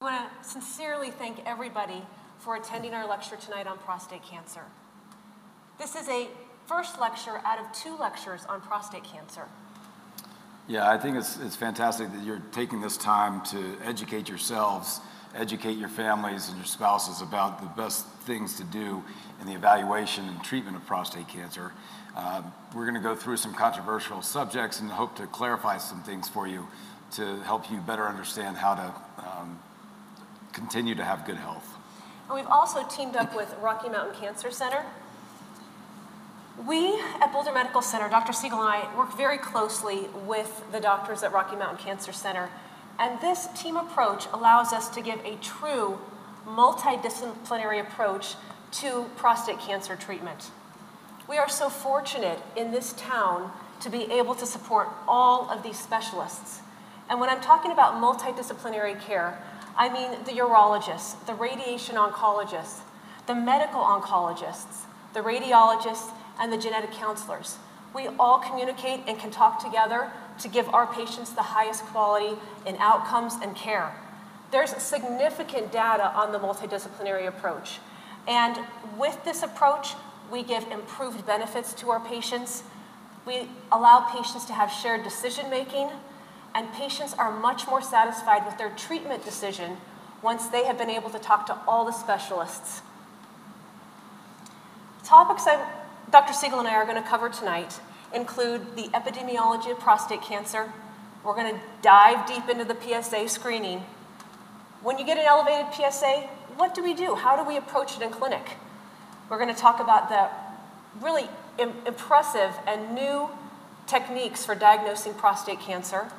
I want to sincerely thank everybody for attending our lecture tonight on prostate cancer. This is a first lecture out of two lectures on prostate cancer. Yeah, I think it's, it's fantastic that you're taking this time to educate yourselves, educate your families and your spouses about the best things to do in the evaluation and treatment of prostate cancer. Um, we're going to go through some controversial subjects and hope to clarify some things for you to help you better understand how to um, continue to have good health. And we've also teamed up with Rocky Mountain Cancer Center. We at Boulder Medical Center, Dr. Siegel and I, work very closely with the doctors at Rocky Mountain Cancer Center. And this team approach allows us to give a true multidisciplinary approach to prostate cancer treatment. We are so fortunate in this town to be able to support all of these specialists. And when I'm talking about multidisciplinary care, I mean the urologists, the radiation oncologists, the medical oncologists, the radiologists, and the genetic counselors. We all communicate and can talk together to give our patients the highest quality in outcomes and care. There's significant data on the multidisciplinary approach. And with this approach, we give improved benefits to our patients. We allow patients to have shared decision making, and patients are much more satisfied with their treatment decision once they have been able to talk to all the specialists. Topics I, Dr. Siegel and I are going to cover tonight include the epidemiology of prostate cancer. We're going to dive deep into the PSA screening. When you get an elevated PSA, what do we do? How do we approach it in clinic? We're going to talk about the really Im impressive and new techniques for diagnosing prostate cancer.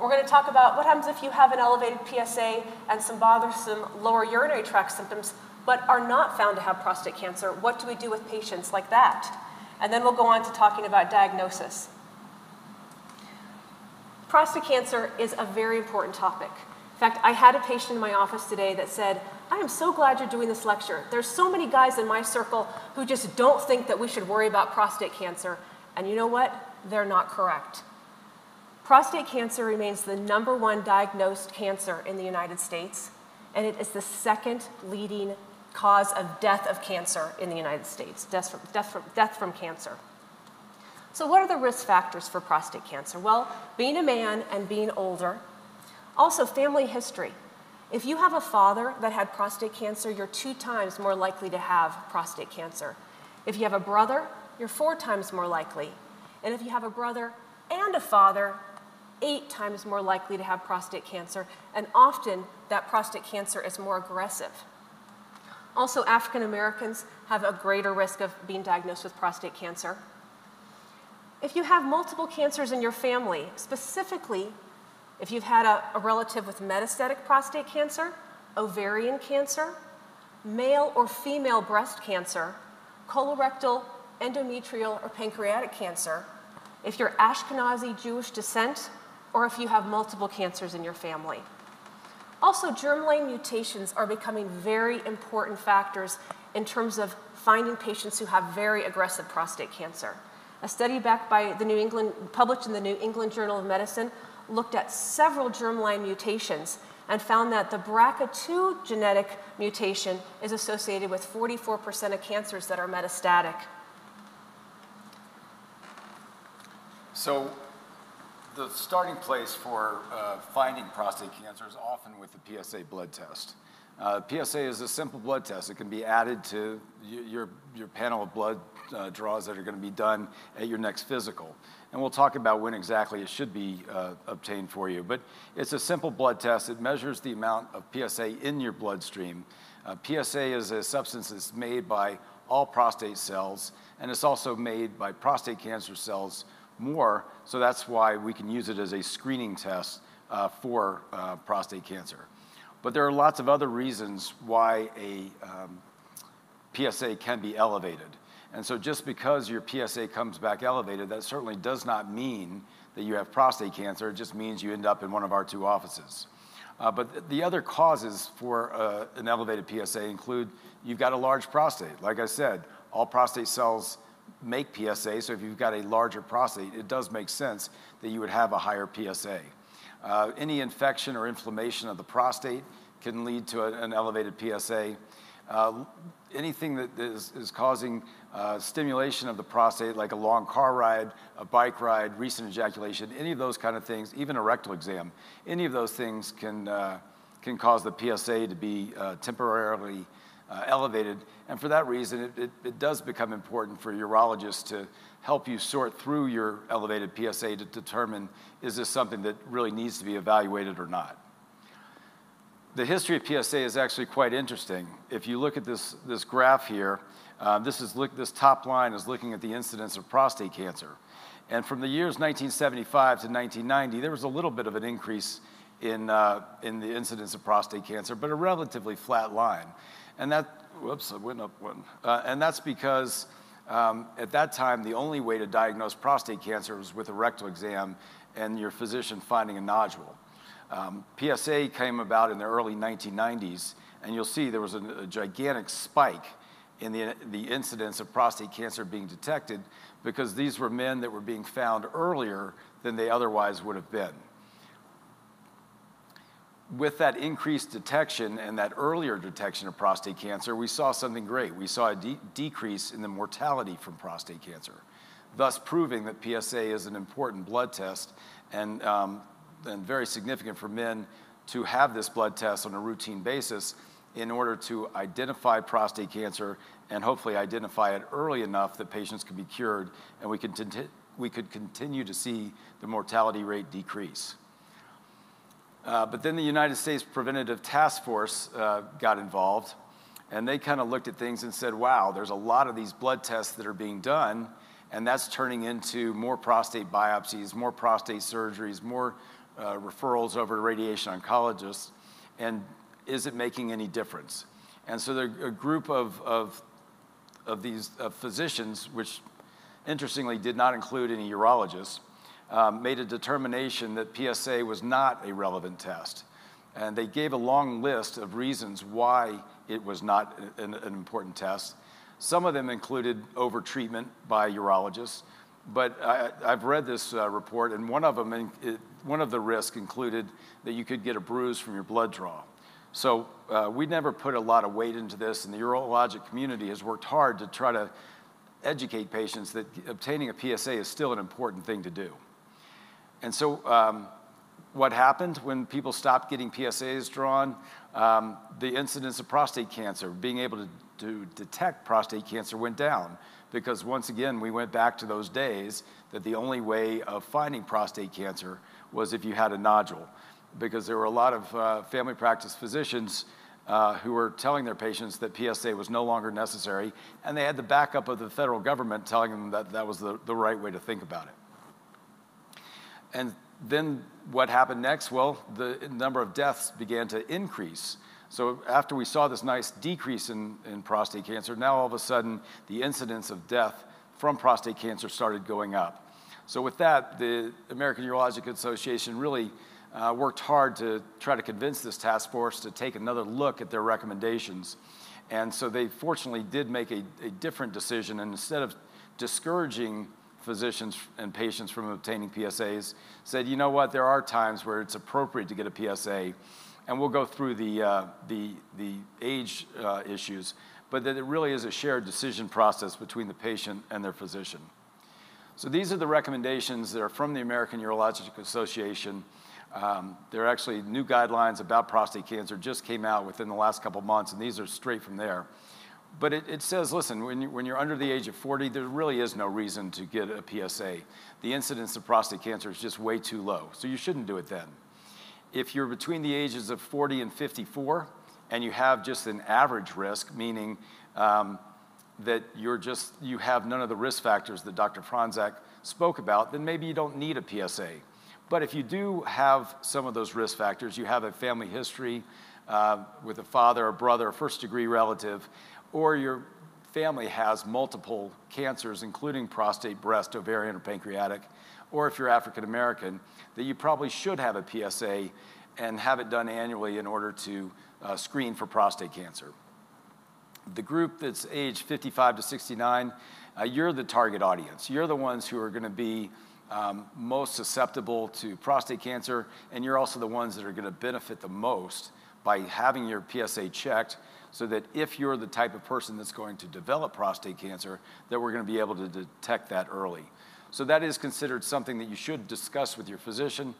We're going to talk about what happens if you have an elevated PSA and some bothersome lower urinary tract symptoms, but are not found to have prostate cancer. What do we do with patients like that? And then we'll go on to talking about diagnosis. Prostate cancer is a very important topic. In fact, I had a patient in my office today that said, I am so glad you're doing this lecture. There's so many guys in my circle who just don't think that we should worry about prostate cancer. And you know what? They're not correct. Prostate cancer remains the number one diagnosed cancer in the United States, and it is the second leading cause of death of cancer in the United States, death from, death from, death from cancer. So, what are the risk factors for prostate cancer? Well, being a man and being older, also family history. If you have a father that had prostate cancer, you're two times more likely to have prostate cancer. If you have a brother, you're four times more likely. And if you have a brother and a father, eight times more likely to have prostate cancer. And often that prostate cancer is more aggressive. Also, African Americans have a greater risk of being diagnosed with prostate cancer. If you have multiple cancers in your family, specifically if you've had a, a relative with metastatic prostate cancer, ovarian cancer, male or female breast cancer, colorectal, endometrial, or pancreatic cancer, if you're Ashkenazi Jewish descent, or if you have multiple cancers in your family. Also, germline mutations are becoming very important factors in terms of finding patients who have very aggressive prostate cancer. A study backed by the New England, published in the New England Journal of Medicine looked at several germline mutations and found that the BRCA2 genetic mutation is associated with 44% of cancers that are metastatic. So, the starting place for uh, finding prostate cancer is often with the PSA blood test. Uh, PSA is a simple blood test. It can be added to your, your panel of blood uh, draws that are going to be done at your next physical. And we'll talk about when exactly it should be uh, obtained for you. But it's a simple blood test. It measures the amount of PSA in your bloodstream. Uh, PSA is a substance that's made by all prostate cells, and it's also made by prostate cancer cells more, so that's why we can use it as a screening test uh, for uh, prostate cancer. But there are lots of other reasons why a um, PSA can be elevated. And so just because your PSA comes back elevated, that certainly does not mean that you have prostate cancer. It just means you end up in one of our two offices. Uh, but the other causes for uh, an elevated PSA include you've got a large prostate. Like I said, all prostate cells make PSA, so if you've got a larger prostate, it does make sense that you would have a higher PSA. Uh, any infection or inflammation of the prostate can lead to a, an elevated PSA. Uh, anything that is, is causing uh, stimulation of the prostate, like a long car ride, a bike ride, recent ejaculation, any of those kind of things, even a rectal exam, any of those things can, uh, can cause the PSA to be uh, temporarily uh, elevated. And for that reason, it, it, it, does become important for urologists to help you sort through your elevated PSA to determine is this something that really needs to be evaluated or not. The history of PSA is actually quite interesting. If you look at this, this graph here, uh, this, is look, this top line is looking at the incidence of prostate cancer. And from the years 1975 to 1990, there was a little bit of an increase in, uh, in the incidence of prostate cancer, but a relatively flat line. And that, whoops, I went up one. Uh, and that's because um, at that time, the only way to diagnose prostate cancer was with a rectal exam and your physician finding a nodule. Um, PSA came about in the early 1990s, and you'll see there was a, a gigantic spike in the, the incidence of prostate cancer being detected because these were men that were being found earlier than they otherwise would have been with that increased detection and that earlier detection of prostate cancer, we saw something great. We saw a de decrease in the mortality from prostate cancer, thus proving that PSA is an important blood test and, um, and very significant for men to have this blood test on a routine basis in order to identify prostate cancer and hopefully identify it early enough that patients can be cured and we, can we could continue to see the mortality rate decrease. Uh, but then the United States Preventative Task Force uh, got involved, and they kind of looked at things and said, wow, there's a lot of these blood tests that are being done, and that's turning into more prostate biopsies, more prostate surgeries, more uh, referrals over to radiation oncologists, and is it making any difference? And so a group of, of, of these physicians, which interestingly did not include any urologists, um, made a determination that PSA was not a relevant test. And they gave a long list of reasons why it was not an, an important test. Some of them included overtreatment by urologists, but I, have read this uh, report, and one of them, it, one of the risks included that you could get a bruise from your blood draw. So uh, we never put a lot of weight into this, and the urologic community has worked hard to try to educate patients that obtaining a PSA is still an important thing to do. And so um, what happened when people stopped getting PSAs drawn? Um, the incidence of prostate cancer, being able to, to detect prostate cancer went down because once again, we went back to those days that the only way of finding prostate cancer was if you had a nodule because there were a lot of uh, family practice physicians uh, who were telling their patients that PSA was no longer necessary, and they had the backup of the federal government telling them that that was the, the right way to think about it. And then what happened next? Well, the number of deaths began to increase. So after we saw this nice decrease in, in prostate cancer, now all of a sudden the incidence of death from prostate cancer started going up. So with that, the American Urologic Association really uh, worked hard to try to convince this task force to take another look at their recommendations. And so they fortunately did make a, a different decision. And instead of discouraging physicians and patients from obtaining PSAs said, you know what, there are times where it's appropriate to get a PSA, and we'll go through the, uh, the, the age uh, issues, but that it really is a shared decision process between the patient and their physician. So these are the recommendations that are from the American Urologic Association. Um, there are actually new guidelines about prostate cancer just came out within the last couple months, and these are straight from there but it, it, says, listen, when, you, when you're under the age of 40, there really is no reason to get a PSA. The incidence of prostate cancer is just way too low, so you shouldn't do it then. If you're between the ages of 40 and 54, and you have just an average risk, meaning um, that you're just, you have none of the risk factors that Dr. Fronczak spoke about, then maybe you don't need a PSA. But if you do have some of those risk factors, you have a family history uh, with a father, a brother, a first degree relative, or your family has multiple cancers, including prostate, breast, ovarian, or pancreatic, or if you're African American, that you probably should have a PSA and have it done annually in order to uh, screen for prostate cancer. The group that's age 55 to 69, uh, you're the target audience. You're the ones who are going to be um, most susceptible to prostate cancer, and you're also the ones that are going to benefit the most by having your PSA checked so that if you're the type of person that's going to develop prostate cancer, that we're going to be able to detect that early. So that is considered something that you should discuss with your physician.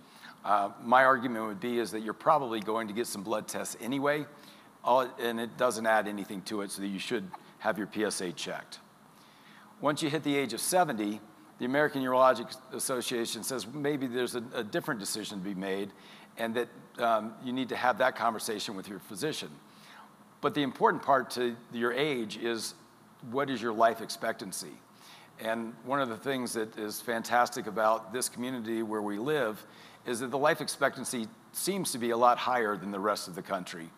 Uh, my argument would be is that you're probably going to get some blood tests anyway, all, and it doesn't add anything to it, so that you should have your PSA checked. Once you hit the age of 70, the American Urologic Association says maybe there's a, a different decision to be made, and that um, you need to have that conversation with your physician. But the important part to your age is what is your life expectancy? And one of the things that is fantastic about this community where we live is that the life expectancy seems to be a lot higher than the rest of the country.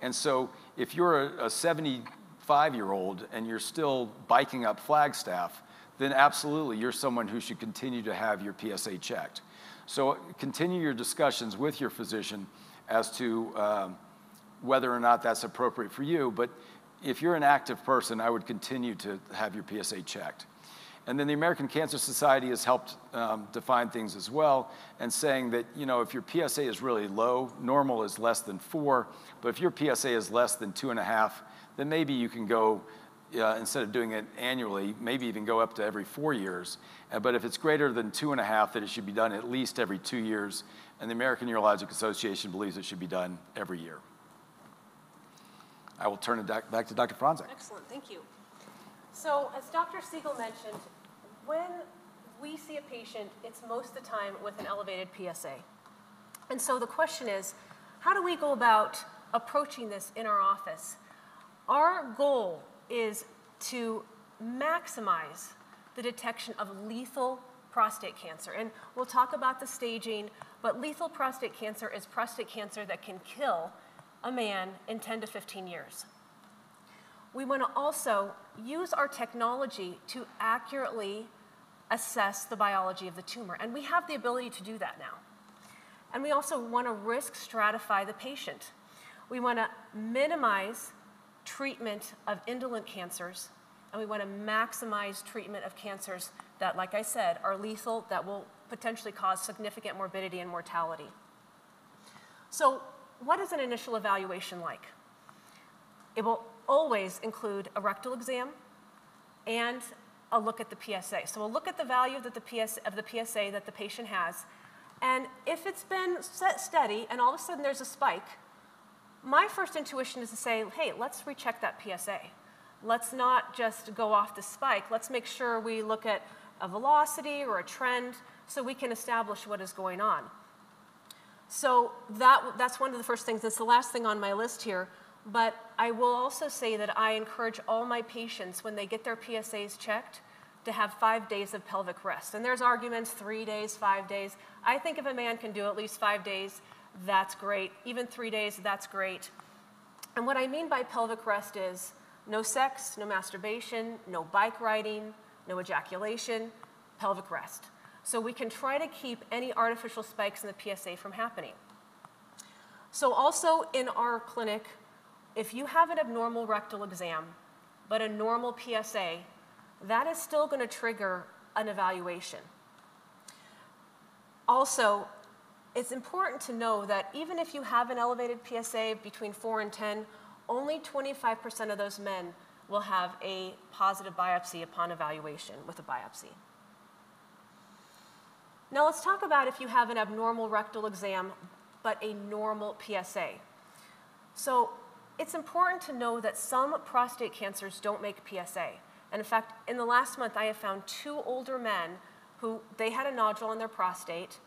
And so if you're a 75 year old and you're still biking up Flagstaff, then absolutely you're someone who should continue to have your PSA checked. So continue your discussions with your physician as to um, whether or not that's appropriate for you. But if you're an active person, I would continue to have your PSA checked. And then the American Cancer Society has helped um, define things as well, and saying that you know if your PSA is really low, normal is less than four, but if your PSA is less than two and a half, then maybe you can go uh, instead of doing it annually, maybe even go up to every four years. Uh, but if it's greater than two and a half, that it should be done at least every two years. And the American Urologic Association believes it should be done every year. I will turn it back to Dr. Fronczak. Excellent, thank you. So as Dr. Siegel mentioned, when we see a patient, it's most of the time with an elevated PSA. And so the question is, how do we go about approaching this in our office? Our goal is to maximize the detection of lethal prostate cancer. And we'll talk about the staging, but lethal prostate cancer is prostate cancer that can kill a man in 10 to 15 years. We want to also use our technology to accurately assess the biology of the tumor, and we have the ability to do that now. And we also want to risk stratify the patient. We want to minimize treatment of indolent cancers, and we want to maximize treatment of cancers that, like I said, are lethal, that will potentially cause significant morbidity and mortality. So what is an initial evaluation like? It will always include a rectal exam and a look at the PSA. So we'll look at the value of the, PS, of the PSA that the patient has. And if it's been set steady and all of a sudden there's a spike, my first intuition is to say, hey, let's recheck that PSA. Let's not just go off the spike. Let's make sure we look at a velocity or a trend so we can establish what is going on. So that, that's one of the first things. It's the last thing on my list here. But I will also say that I encourage all my patients when they get their PSAs checked to have five days of pelvic rest. And there's arguments three days, five days. I think if a man can do at least five days, that's great. Even three days, that's great. And what I mean by pelvic rest is no sex, no masturbation, no bike riding, no ejaculation, pelvic rest so we can try to keep any artificial spikes in the PSA from happening. So also in our clinic, if you have an abnormal rectal exam, but a normal PSA, that is still going to trigger an evaluation. Also, it's important to know that even if you have an elevated PSA between 4 and 10, only 25% of those men will have a positive biopsy upon evaluation with a biopsy. Now let's talk about if you have an abnormal rectal exam, but a normal PSA. So it's important to know that some prostate cancers don't make PSA. And in fact, in the last month, I have found two older men who they had a nodule in their prostate.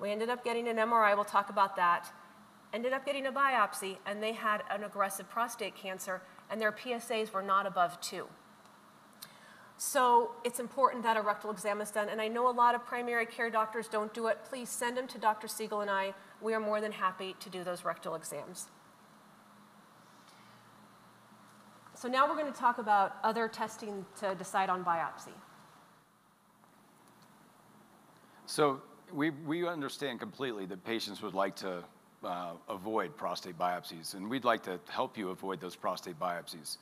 We ended up getting an MRI, we'll talk about that. Ended up getting a biopsy, and they had an aggressive prostate cancer, and their PSAs were not above two. So it's important that a rectal exam is done. And I know a lot of primary care doctors don't do it. Please send them to Dr. Siegel and I. We are more than happy to do those rectal exams. So now we're going to talk about other testing to decide on biopsy. So we, we understand completely that patients would like to uh, avoid prostate biopsies, and we'd like to help you avoid those prostate biopsies.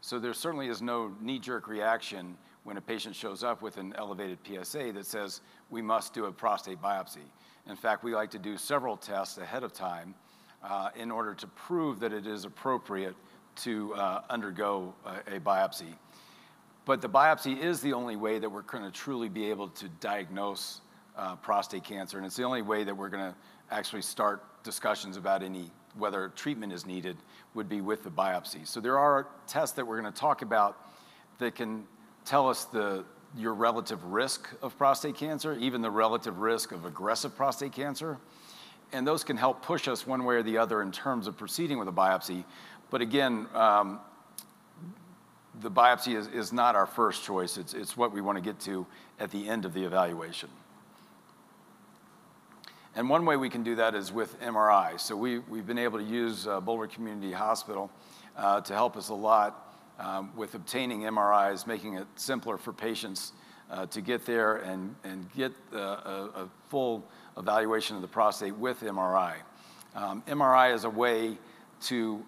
So there certainly is no knee-jerk reaction when a patient shows up with an elevated PSA that says, "We must do a prostate biopsy." In fact, we like to do several tests ahead of time uh, in order to prove that it is appropriate to uh, undergo a biopsy. But the biopsy is the only way that we're gonna truly be able to diagnose uh, prostate cancer, and it's the only way that we're gonna actually start discussions about any whether treatment is needed, would be with the biopsy. So there are tests that we're gonna talk about that can tell us your relative risk of prostate cancer, even the relative risk of aggressive prostate cancer, and those can help push us one way or the other in terms of proceeding with a biopsy. But again, um, the biopsy is not our first choice. It's what we wanna get to at the end of the evaluation. And one way we can do that is with MRI. So we've been able to use uh, Boulder Community Hospital uh, to help us a lot um, with obtaining MRIs, making it simpler for patients uh, to get there and and get a full evaluation of the prostate with MRI. MRI um, is a way to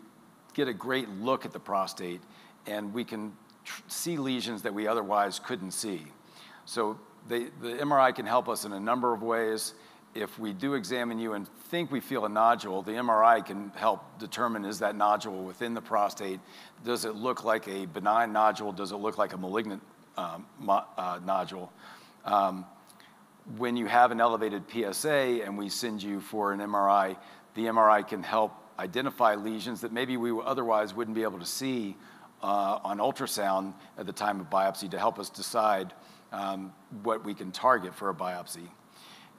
get a great look at the prostate, and we can see lesions that we otherwise couldn't see. So the MRI can help us in a number of ways. If we do examine you and think we feel a nodule, the MRI can help determine, is that nodule within the prostate? Does it look like a benign nodule? Does it look like a malignant um, uh, nodule? Um, when you have an elevated PSA and we send you for an MRI, the MRI can help identify lesions that maybe we otherwise wouldn't be able to see uh, on ultrasound at the time of biopsy to help us decide um, what we can target for a biopsy.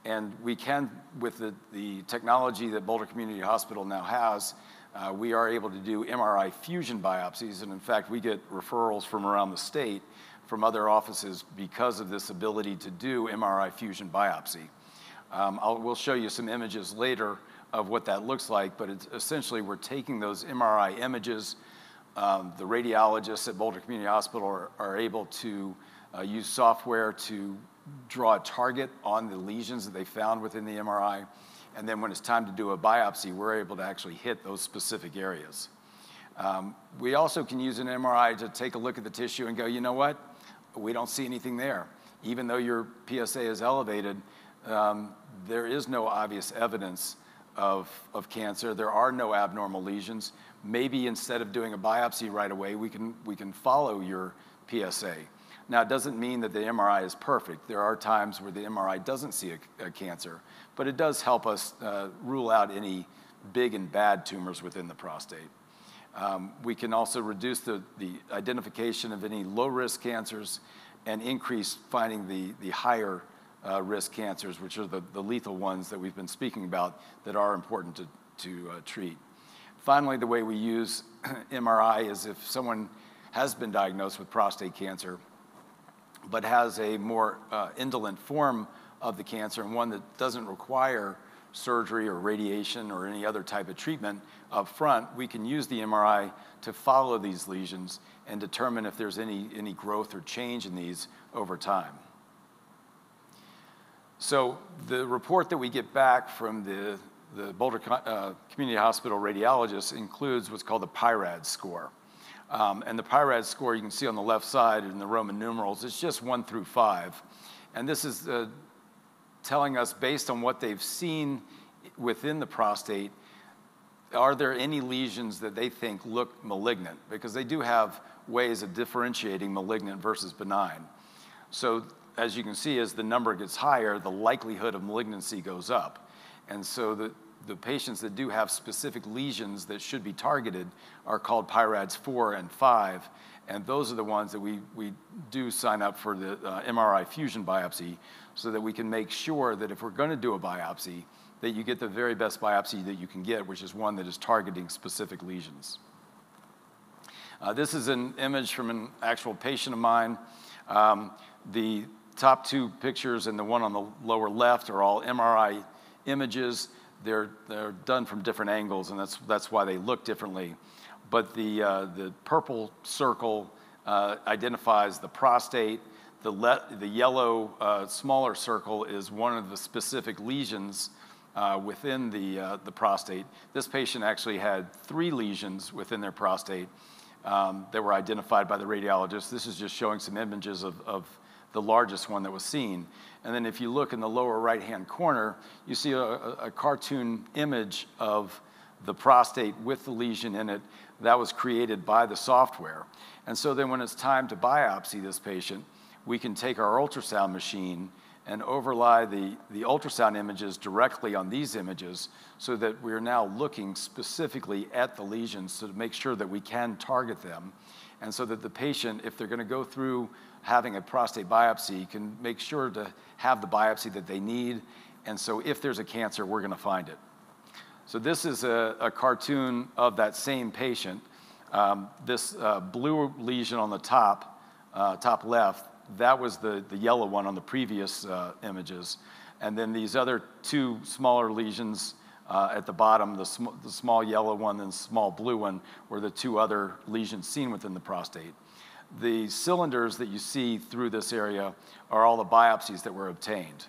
And we can, with the technology that Boulder Community Hospital now has, uh, we are able to do MRI fusion biopsies, and in fact, we get referrals from around the state from other offices because of this ability to do MRI fusion biopsy. Um, we'll show you some images later of what that looks like, but it's essentially we're taking those MRI images. Um, the radiologists at Boulder Community Hospital are able to uh, use software to draw a target on the lesions that they found within the MRI, and then when it's time to do a biopsy, we're able to actually hit those specific areas. Um, we also can use an MRI to take a look at the tissue and go, "You know what? We don't see anything there." Even though your PSA is elevated, um, there is no obvious evidence of cancer. There are no abnormal lesions. Maybe instead of doing a biopsy right away, we can, we can follow your PSA. Now, it doesn't mean that the MRI is perfect. There are times where the MRI doesn't see a cancer, but it does help us uh, rule out any big and bad tumors within the prostate. Um, we can also reduce the identification of any low-risk cancers and increase finding the the higher uh, risk cancers, which are the lethal ones that we've been speaking about, that are important to uh, treat. Finally, the way we use MRI is if someone has been diagnosed with prostate cancer, but has a more uh, indolent form of the cancer, and one that doesn't require surgery or radiation or any other type of treatment upfront, we can use the MRI to follow these lesions and determine if there's any any growth or change in these over time. So the report that we get back from the the Boulder uh, Community Hospital radiologist includes what's called the PI-RADS score. Um, and the PI-RADS score, you can see on the left side in the Roman numerals, it's just one through five. And this is uh, telling us, based on what they've seen within the prostate, are there any lesions that they think look malignant? Because they do have ways of differentiating malignant versus benign. So as you can see, as the number gets higher, the likelihood of malignancy goes up. And so the patients that do have specific lesions that should be targeted are called PI-RADS 4 and 5, and those are the ones that we do sign up for the uh, MRI fusion biopsy, so that we can make sure that if we're gonna do a biopsy, that you get the very best biopsy that you can get, which is one that is targeting specific lesions. Uh, this is an image from an actual patient of mine. Um, the top two pictures and the one on the lower left are all MRI images. They're done from different angles, and that's why they look differently. But the uh, purple circle uh, identifies the prostate. The yellow uh, smaller circle is one of the specific lesions within the prostate. This patient actually had three lesions within their prostate. um, that were identified by the radiologist. This is just showing some images of, of the largest one that was seen. And then if you look in the lower right-hand corner, you see a, a, cartoon image of the prostate with the lesion in it that was created by the software. And so then when it's time to biopsy this patient, we can take our ultrasound machine and overlay the, the ultrasound images directly on these images so that we're now looking specifically at the lesions to make sure that we can target them. And so that the patient, if they're gonna go through having a prostate biopsy, can make sure to have the biopsy that they need. And so if there's a cancer, we're gonna find it. So this is a, a cartoon of that same patient. Um, this uh, blue lesion on the top, uh, top left, that was the, the yellow one on the previous uh, images. And then these other two smaller lesions uh, at the bottom, the, sm the small yellow one and small blue one, were the two other lesions seen within the prostate. The cylinders that you see through this area are all the biopsies that were obtained.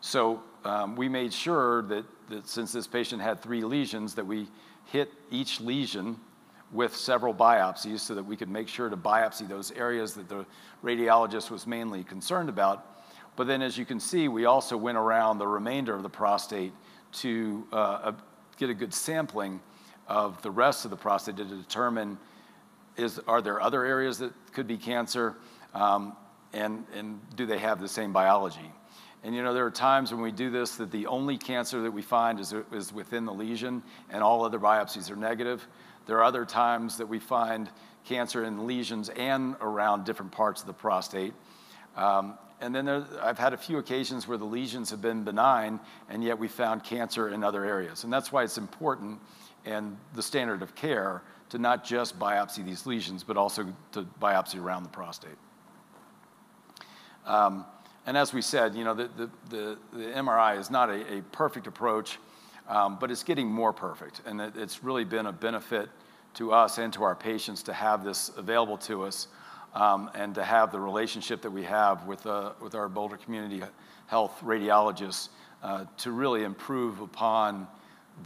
So um, we made sure that, that since this patient had three lesions, that we hit each lesion with several biopsies so that we could make sure to biopsy those areas that the radiologist was mainly concerned about. But then as you can see, we also went around the remainder of the prostate to uh, get a good sampling of the rest of the prostate to determine is, are there other areas that could be cancer um, and, and do they have the same biology? And you know, there are times when we do this that the only cancer that we find is, is within the lesion and all other biopsies are negative. There are other times that we find cancer in lesions and around different parts of the prostate. Um, and then there, I've had a few occasions where the lesions have been benign, and yet we found cancer in other areas. And that's why it's important and the standard of care to not just biopsy these lesions, but also to biopsy around the prostate. Um, and as we said, you know, the, the, the, the MRI is not a, a perfect approach. Um, but it's getting more perfect, and it, it's really been a benefit to us and to our patients to have this available to us um, and to have the relationship that we have with, uh, with our Boulder Community Health radiologists uh, to really improve upon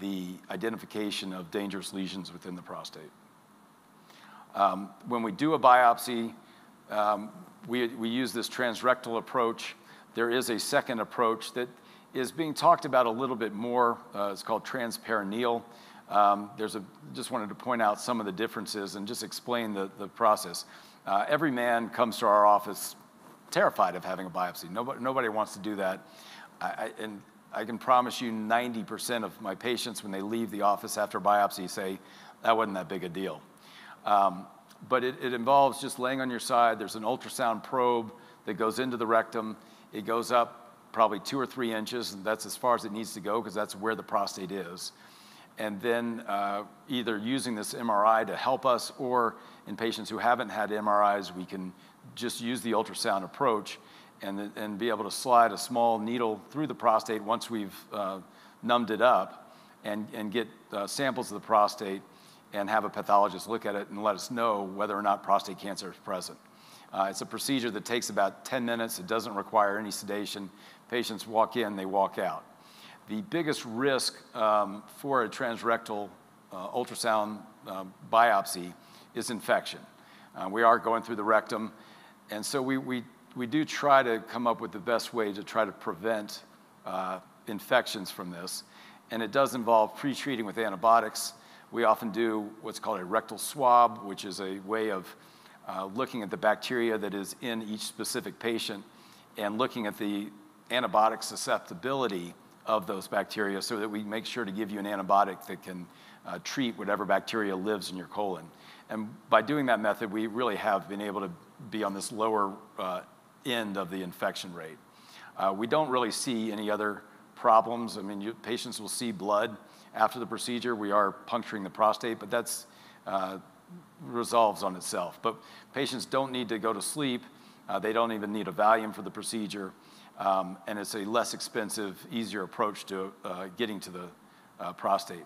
the identification of dangerous lesions within the prostate. Um, when we do a biopsy, um, we, we use this transrectal approach. There is a second approach that is being talked about a little bit more. Uh, it's called transperineal. Um, there's a, just wanted to point out some of the differences and just explain the, the process. Uh, every man comes to our office terrified of having a biopsy. Nobody, nobody wants to do that. I, I, and I can promise you 90% of my patients, when they leave the office after a biopsy, say, that wasn't that big a deal. Um, but it, it involves just laying on your side. There's an ultrasound probe that goes into the rectum. It goes up probably two or three inches, and that's as far as it needs to go because that's where the prostate is. And then uh, either using this MRI to help us, or in patients who haven't had MRIs, we can just use the ultrasound approach and, and be able to slide a small needle through the prostate once we've uh, numbed it up and, and get uh, samples of the prostate and have a pathologist look at it and let us know whether or not prostate cancer is present. Uh, it's a procedure that takes about 10 minutes. It doesn't require any sedation. Patients walk in, they walk out. The biggest risk um, for a transrectal uh, ultrasound uh, biopsy is infection. Uh, we are going through the rectum, and so we, we, we do try to come up with the best way to try to prevent uh, infections from this. And it does involve pre-treating with antibiotics. We often do what's called a rectal swab, which is a way of uh, looking at the bacteria that is in each specific patient and looking at the antibiotic susceptibility of those bacteria so that we make sure to give you an antibiotic that can uh, treat whatever bacteria lives in your colon. And by doing that method, we really have been able to be on this lower uh, end of the infection rate. Uh, we don't really see any other problems. I mean, you, patients will see blood after the procedure. We are puncturing the prostate, but that's uh, resolves on itself. But patients don't need to go to sleep. Uh, they don't even need a Valium for the procedure. Um, and it's a less expensive, easier approach to uh, getting to the uh, prostate.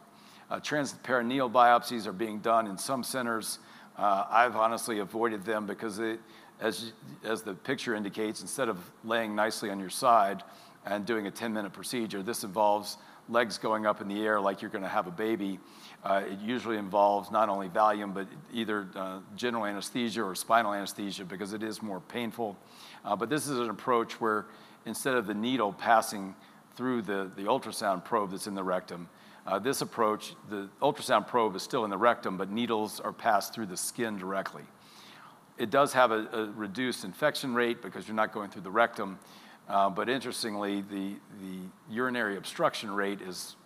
Uh, transperineal biopsies are being done in some centers. Uh, I've honestly avoided them because it, as, as the picture indicates, instead of laying nicely on your side and doing a 10 minute procedure, this involves legs going up in the air like you're going to have a baby. Uh, it usually involves not only Valium, but either uh, general anesthesia or spinal anesthesia because it is more painful. Uh, but this is an approach where instead of the needle passing through the, the ultrasound probe that's in the rectum, uh, this approach, the ultrasound probe is still in the rectum, but needles are passed through the skin directly. It does have a, a reduced infection rate because you're not going through the rectum, uh, but interestingly, the, the urinary obstruction rate is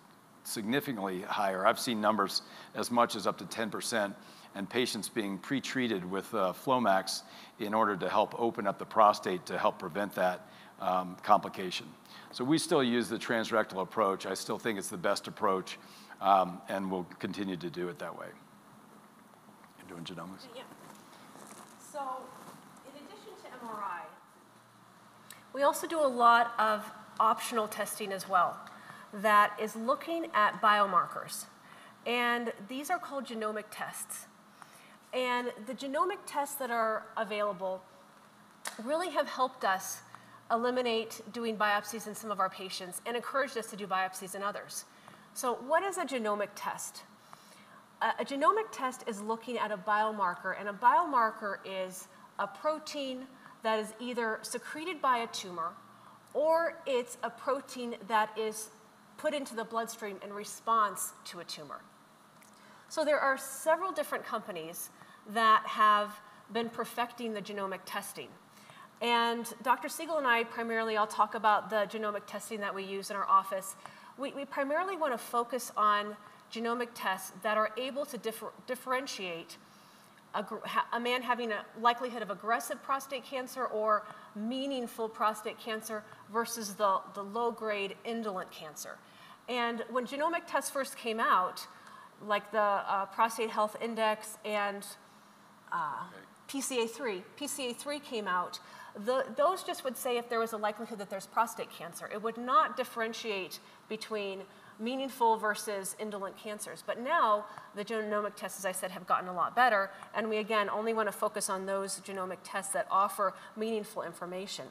significantly higher. I've seen numbers as much as up to 10%, and patients being pre-treated with uh, Flomax in order to help open up the prostate to help prevent that um, complication. So we still use the transrectal approach. I still think it's the best approach, um, and we'll continue to do it that way. You're doing genomics? Yeah. So, in addition to MRI, we also do a lot of optional testing as well that is looking at biomarkers. And these are called genomic tests. And the genomic tests that are available really have helped us eliminate doing biopsies in some of our patients and encouraged us to do biopsies in others. So, what is a genomic test? A, a genomic test is looking at a biomarker, and a biomarker is a protein that is either secreted by a tumor or it's a protein that is put into the bloodstream in response to a tumor. So there are several different companies that have been perfecting the genomic testing. And Dr. Siegel and I primarily, I'll talk about the genomic testing that we use in our office. We, we primarily want to focus on genomic tests that are able to differ, differentiate a, a, man having a likelihood of aggressive prostate cancer or meaningful prostate cancer versus the, the low grade indolent cancer. And when genomic tests first came out, like the uh, Prostate Health Index and uh, PCA3, PCA3 came out, the, those just would say if there was a likelihood that there's prostate cancer. It would not differentiate between meaningful versus indolent cancers. But now the genomic tests, as I said, have gotten a lot better, and we again only want to focus on those genomic tests that offer meaningful information.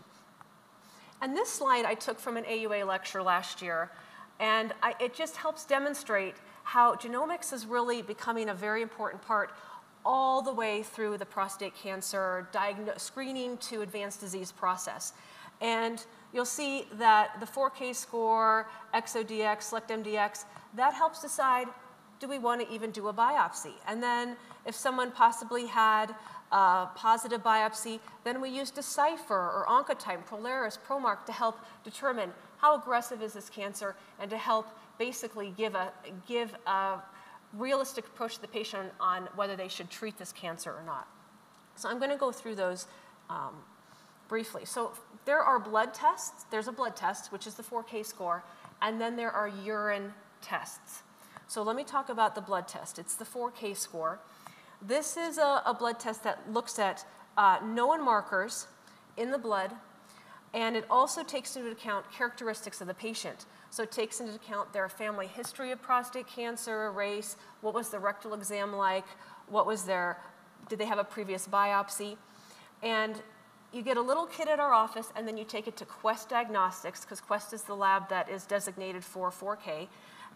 And this slide I took from an AUA lecture last year, and I, it just helps demonstrate how genomics is really becoming a very important part all the way through the prostate cancer screening to advanced disease process. And you'll see that the 4K score, ExoDx, SelectMDx, that helps decide do we want to even do a biopsy? And then if someone possibly had a positive biopsy, then we use Decipher or Oncotype, Prolaris, Promark to help determine how aggressive is this cancer and to help basically give a, give a realistic approach to the patient on whether they should treat this cancer or not. So I'm going to go through those um, briefly. So there are blood tests. There's a blood test, which is the 4K score, and then there are urine tests. So let me talk about the blood test. It's the 4K score. This is a, a blood test that looks at uh, known markers in the blood, and it also takes into account characteristics of the patient. So it takes into account their family history of prostate cancer, race, what was the rectal exam like, what was their, did they have a previous biopsy? And you get a little kit at our office and then you take it to Quest Diagnostics, because Quest is the lab that is designated for 4K,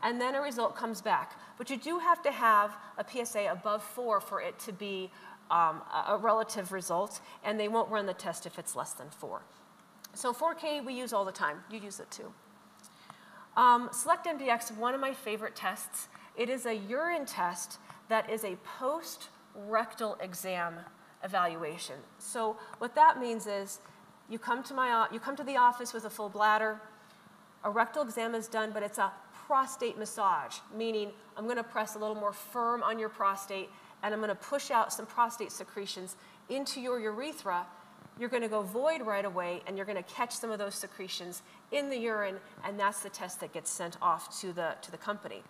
and then a result comes back. But you do have to have a PSA above four for it to be um, a relative result, and they won't run the test if it's less than four. So 4K we use all the time. You use it too. Um, SelectMDx, one of my favorite tests. It is a urine test that is a post-rectal exam evaluation. So what that means is you come to, my, you come to the office with a full bladder, a rectal exam is done, but it's a prostate massage, meaning I'm going to press a little more firm on your prostate and I'm going to push out some prostate secretions into your urethra you're going to go void right away and you're going to catch some of those secretions in the urine, and that's the test that gets sent off to the, to the company.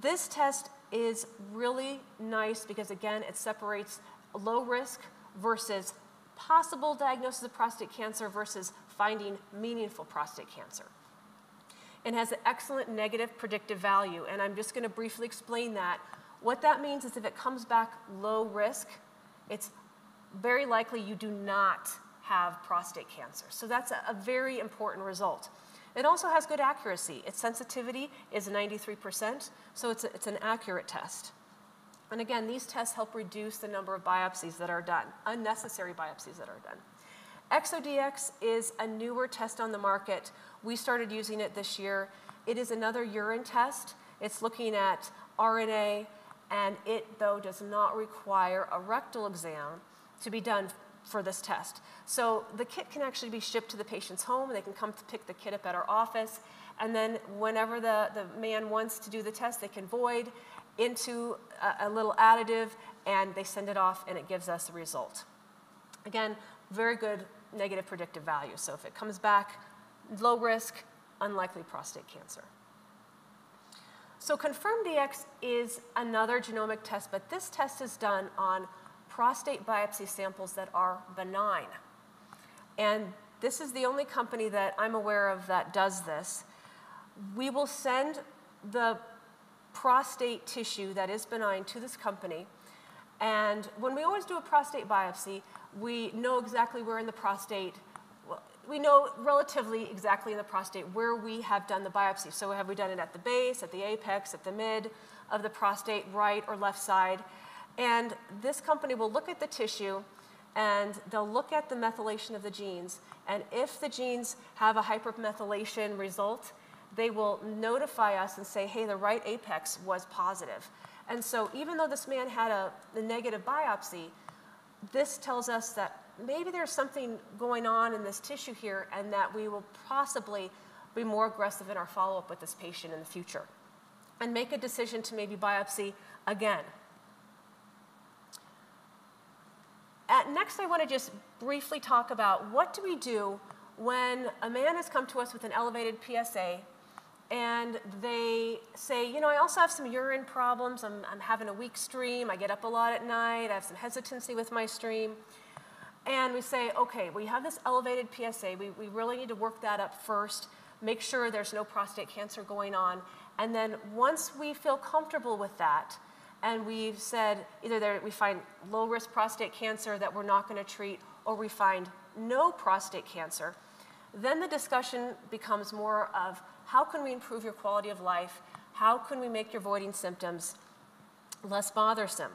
This test is really nice because, again, it separates low risk versus possible diagnosis of prostate cancer versus finding meaningful prostate cancer. It has an excellent negative predictive value, and I'm just going to briefly explain that. What that means is if it comes back low risk, it's very likely you do not have prostate cancer. So that's a, a very important result. It also has good accuracy. Its sensitivity is 93%, so it's, a, it's an accurate test. And again, these tests help reduce the number of biopsies that are done, unnecessary biopsies that are done. ExoDx is a newer test on the market. We started using it this year. It is another urine test. It's looking at RNA, and it, though, does not require a rectal exam to be done for this test. So the kit can actually be shipped to the patient's home. They can come to pick the kit up at our office. And then whenever the, the man wants to do the test, they can void into a, a little additive and they send it off and it gives us a result. Again, very good negative predictive value. So if it comes back low risk, unlikely prostate cancer. So ConfirmMDx is another genomic test, but this test is done on prostate biopsy samples that are benign. And this is the only company that I'm aware of that does this. We will send the prostate tissue that is benign to this company. And when we always do a prostate biopsy, we know exactly where in the prostate, we know relatively exactly in the prostate where we have done the biopsy. So have we done it at the base, at the apex, at the mid of the prostate, right or left side? And this company will look at the tissue and they'll look at the methylation of the genes. And if the genes have a hypermethylation result, they will notify us and say, hey, the right apex was positive. And so even though this man had a, a negative biopsy, this tells us that maybe there's something going on in this tissue here and that we will possibly be more aggressive in our follow-up with this patient in the future and make a decision to maybe biopsy again At, next, I want to just briefly talk about what do we do when a man has come to us with an elevated PSA and they say, you know, I also have some urine problems. I'm, I'm having a weak stream. I get up a lot at night. I have some hesitancy with my stream. And we say, okay, we have this elevated PSA. We, we really need to work that up first, make sure there's no prostate cancer going on. And then once we feel comfortable with that, and we've said either there, we find low risk prostate cancer that we're not going to treat, or we find no prostate cancer, then the discussion becomes more of how can we improve your quality of life? How can we make your voiding symptoms less bothersome?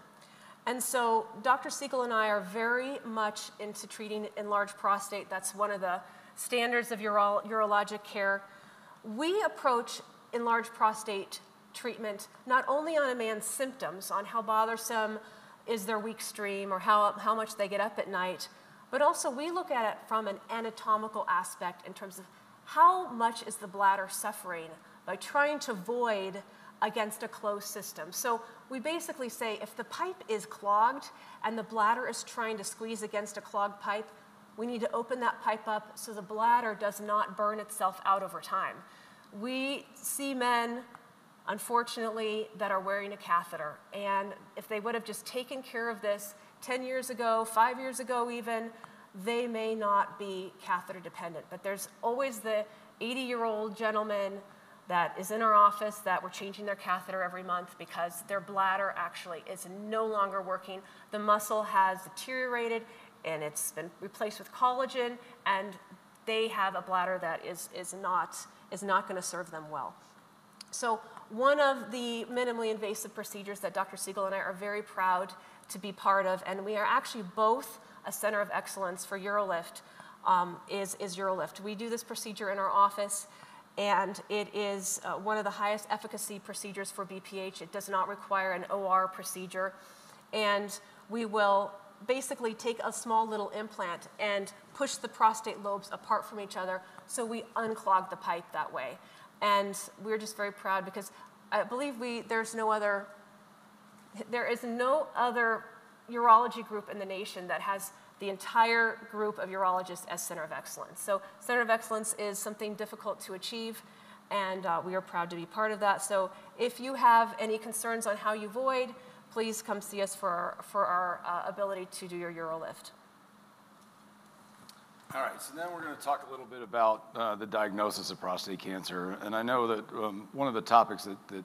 And so Dr. Siegel and I are very much into treating enlarged prostate. That's one of the standards of uro urologic care. We approach enlarged prostate treatment not only on a man's symptoms, on how bothersome is their weak stream or how, how much they get up at night, but also we look at it from an anatomical aspect in terms of how much is the bladder suffering by trying to void against a closed system. So we basically say if the pipe is clogged and the bladder is trying to squeeze against a clogged pipe, we need to open that pipe up so the bladder does not burn itself out over time. We see men unfortunately, that are wearing a catheter. And if they would have just taken care of this 10 years ago, five years ago even, they may not be catheter dependent. But there's always the 80 year old gentleman that is in our office that we're changing their catheter every month because their bladder actually is no longer working. The muscle has deteriorated and it's been replaced with collagen, and they have a bladder that is, is not, is not going to serve them well. So one of the minimally invasive procedures that Dr. Siegel and I are very proud to be part of, and we are actually both a center of excellence for UroLift, um, is, is UroLift. We do this procedure in our office, and it is uh, one of the highest efficacy procedures for BPH. It does not require an OR procedure, and we will basically take a small little implant and push the prostate lobes apart from each other so we unclog the pipe that way. And we're just very proud because I believe we, there's no other, there is no other urology group in the nation that has the entire group of urologists as Center of Excellence. So Center of Excellence is something difficult to achieve, and uh, we are proud to be part of that. So if you have any concerns on how you void, please come see us for our, for our uh, ability to do your UroLift. All right, so now we're going to talk a little bit about uh, the diagnosis of prostate cancer. And I know that um, one of the topics that, that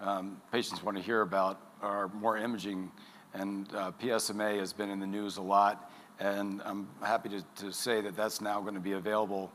um, patients want to hear about are more imaging, and uh, PSMA has been in the news a lot. And I'm happy to, to say that that's now going to be available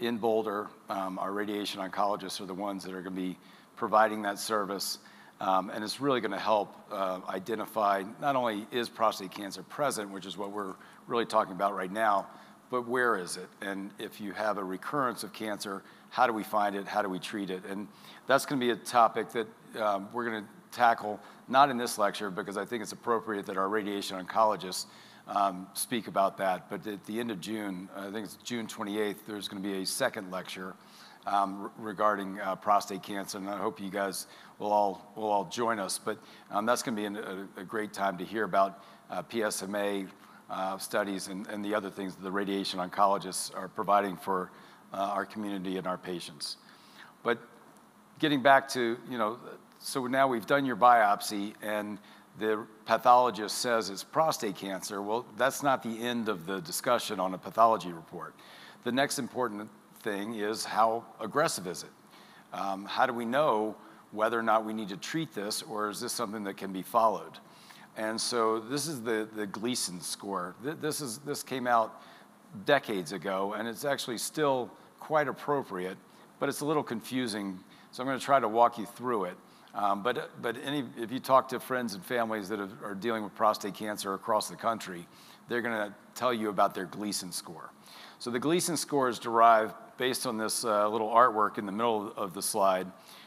in Boulder, um, our radiation oncologists are the ones that are gonna be providing that service. Um, and it's really gonna help uh, identify not only is prostate cancer present, which is what we're really talking about right now, but where is it? And if you have a recurrence of cancer, how do we find it? How do we treat it? And that's gonna be a topic that um, we're gonna tackle, not in this lecture, because I think it's appropriate that our radiation oncologists um, speak about that. But at the end of June, I think it's June 28th, there's gonna be a second lecture um, regarding uh, prostate cancer, and I hope you guys will all will all join us. But um, that's gonna be a great time to hear about uh, PSMA uh, studies and the other things that the radiation oncologists are providing for our community and our patients. But getting back to, you know, so now we've done your biopsy, and the pathologist says it's prostate cancer. Well, that's not the end of the discussion on a pathology report. The next important thing is, how aggressive is it? Um, how do we know whether or not we need to treat this, or is this something that can be followed? And so this is the Gleason score. This, is, this came out decades ago, and it's actually still quite appropriate, but it's a little confusing, so I'm gonna try to walk you through it. Um, but uh, if you talk to friends and families that are dealing with prostate cancer across the country, they're gonna tell you about their Gleason score. So the Gleason score is derived based on this uh, little artwork in the middle of the slide,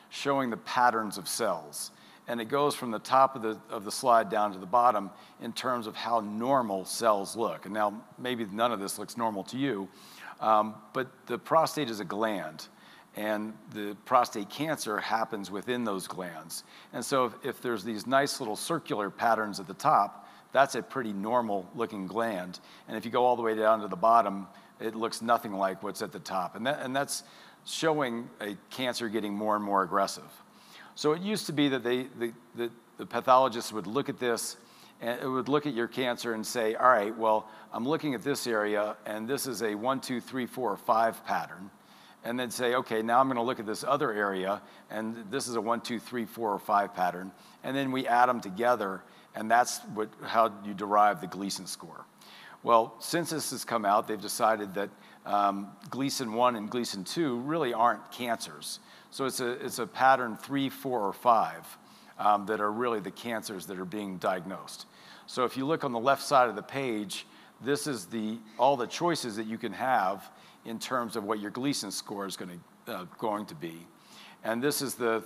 showing the patterns of cells. And it goes from the top of the slide down to the bottom in terms of how normal cells look. And now, maybe none of this looks normal to you, um, but the prostate is a gland, and the prostate cancer happens within those glands. And so if there's these nice little circular patterns at the top, that's a pretty normal-looking gland, and if you go all the way down to the bottom, it looks nothing like what's at the top. And that's showing a cancer getting more and more aggressive. So it used to be that the pathologists would look at this, and it would look at your cancer and say, "All right, well, I'm looking at this area, and this is a one, two, three, four, five pattern." And then say, "Okay, now I'm gonna look at this other area, and this is a one, two, three, four, or five pattern." And then we add them together, and that's how you derive the Gleason score. Well, since this has come out, they've decided that um, Gleason 1 and Gleason 2 really aren't cancers. So it's a it's a pattern three, four, or five um, that are really the cancers that are being diagnosed. So if you look on the left side of the page, this is the, all the choices that you can have in terms of what your Gleason score is uh, going to be. And this is the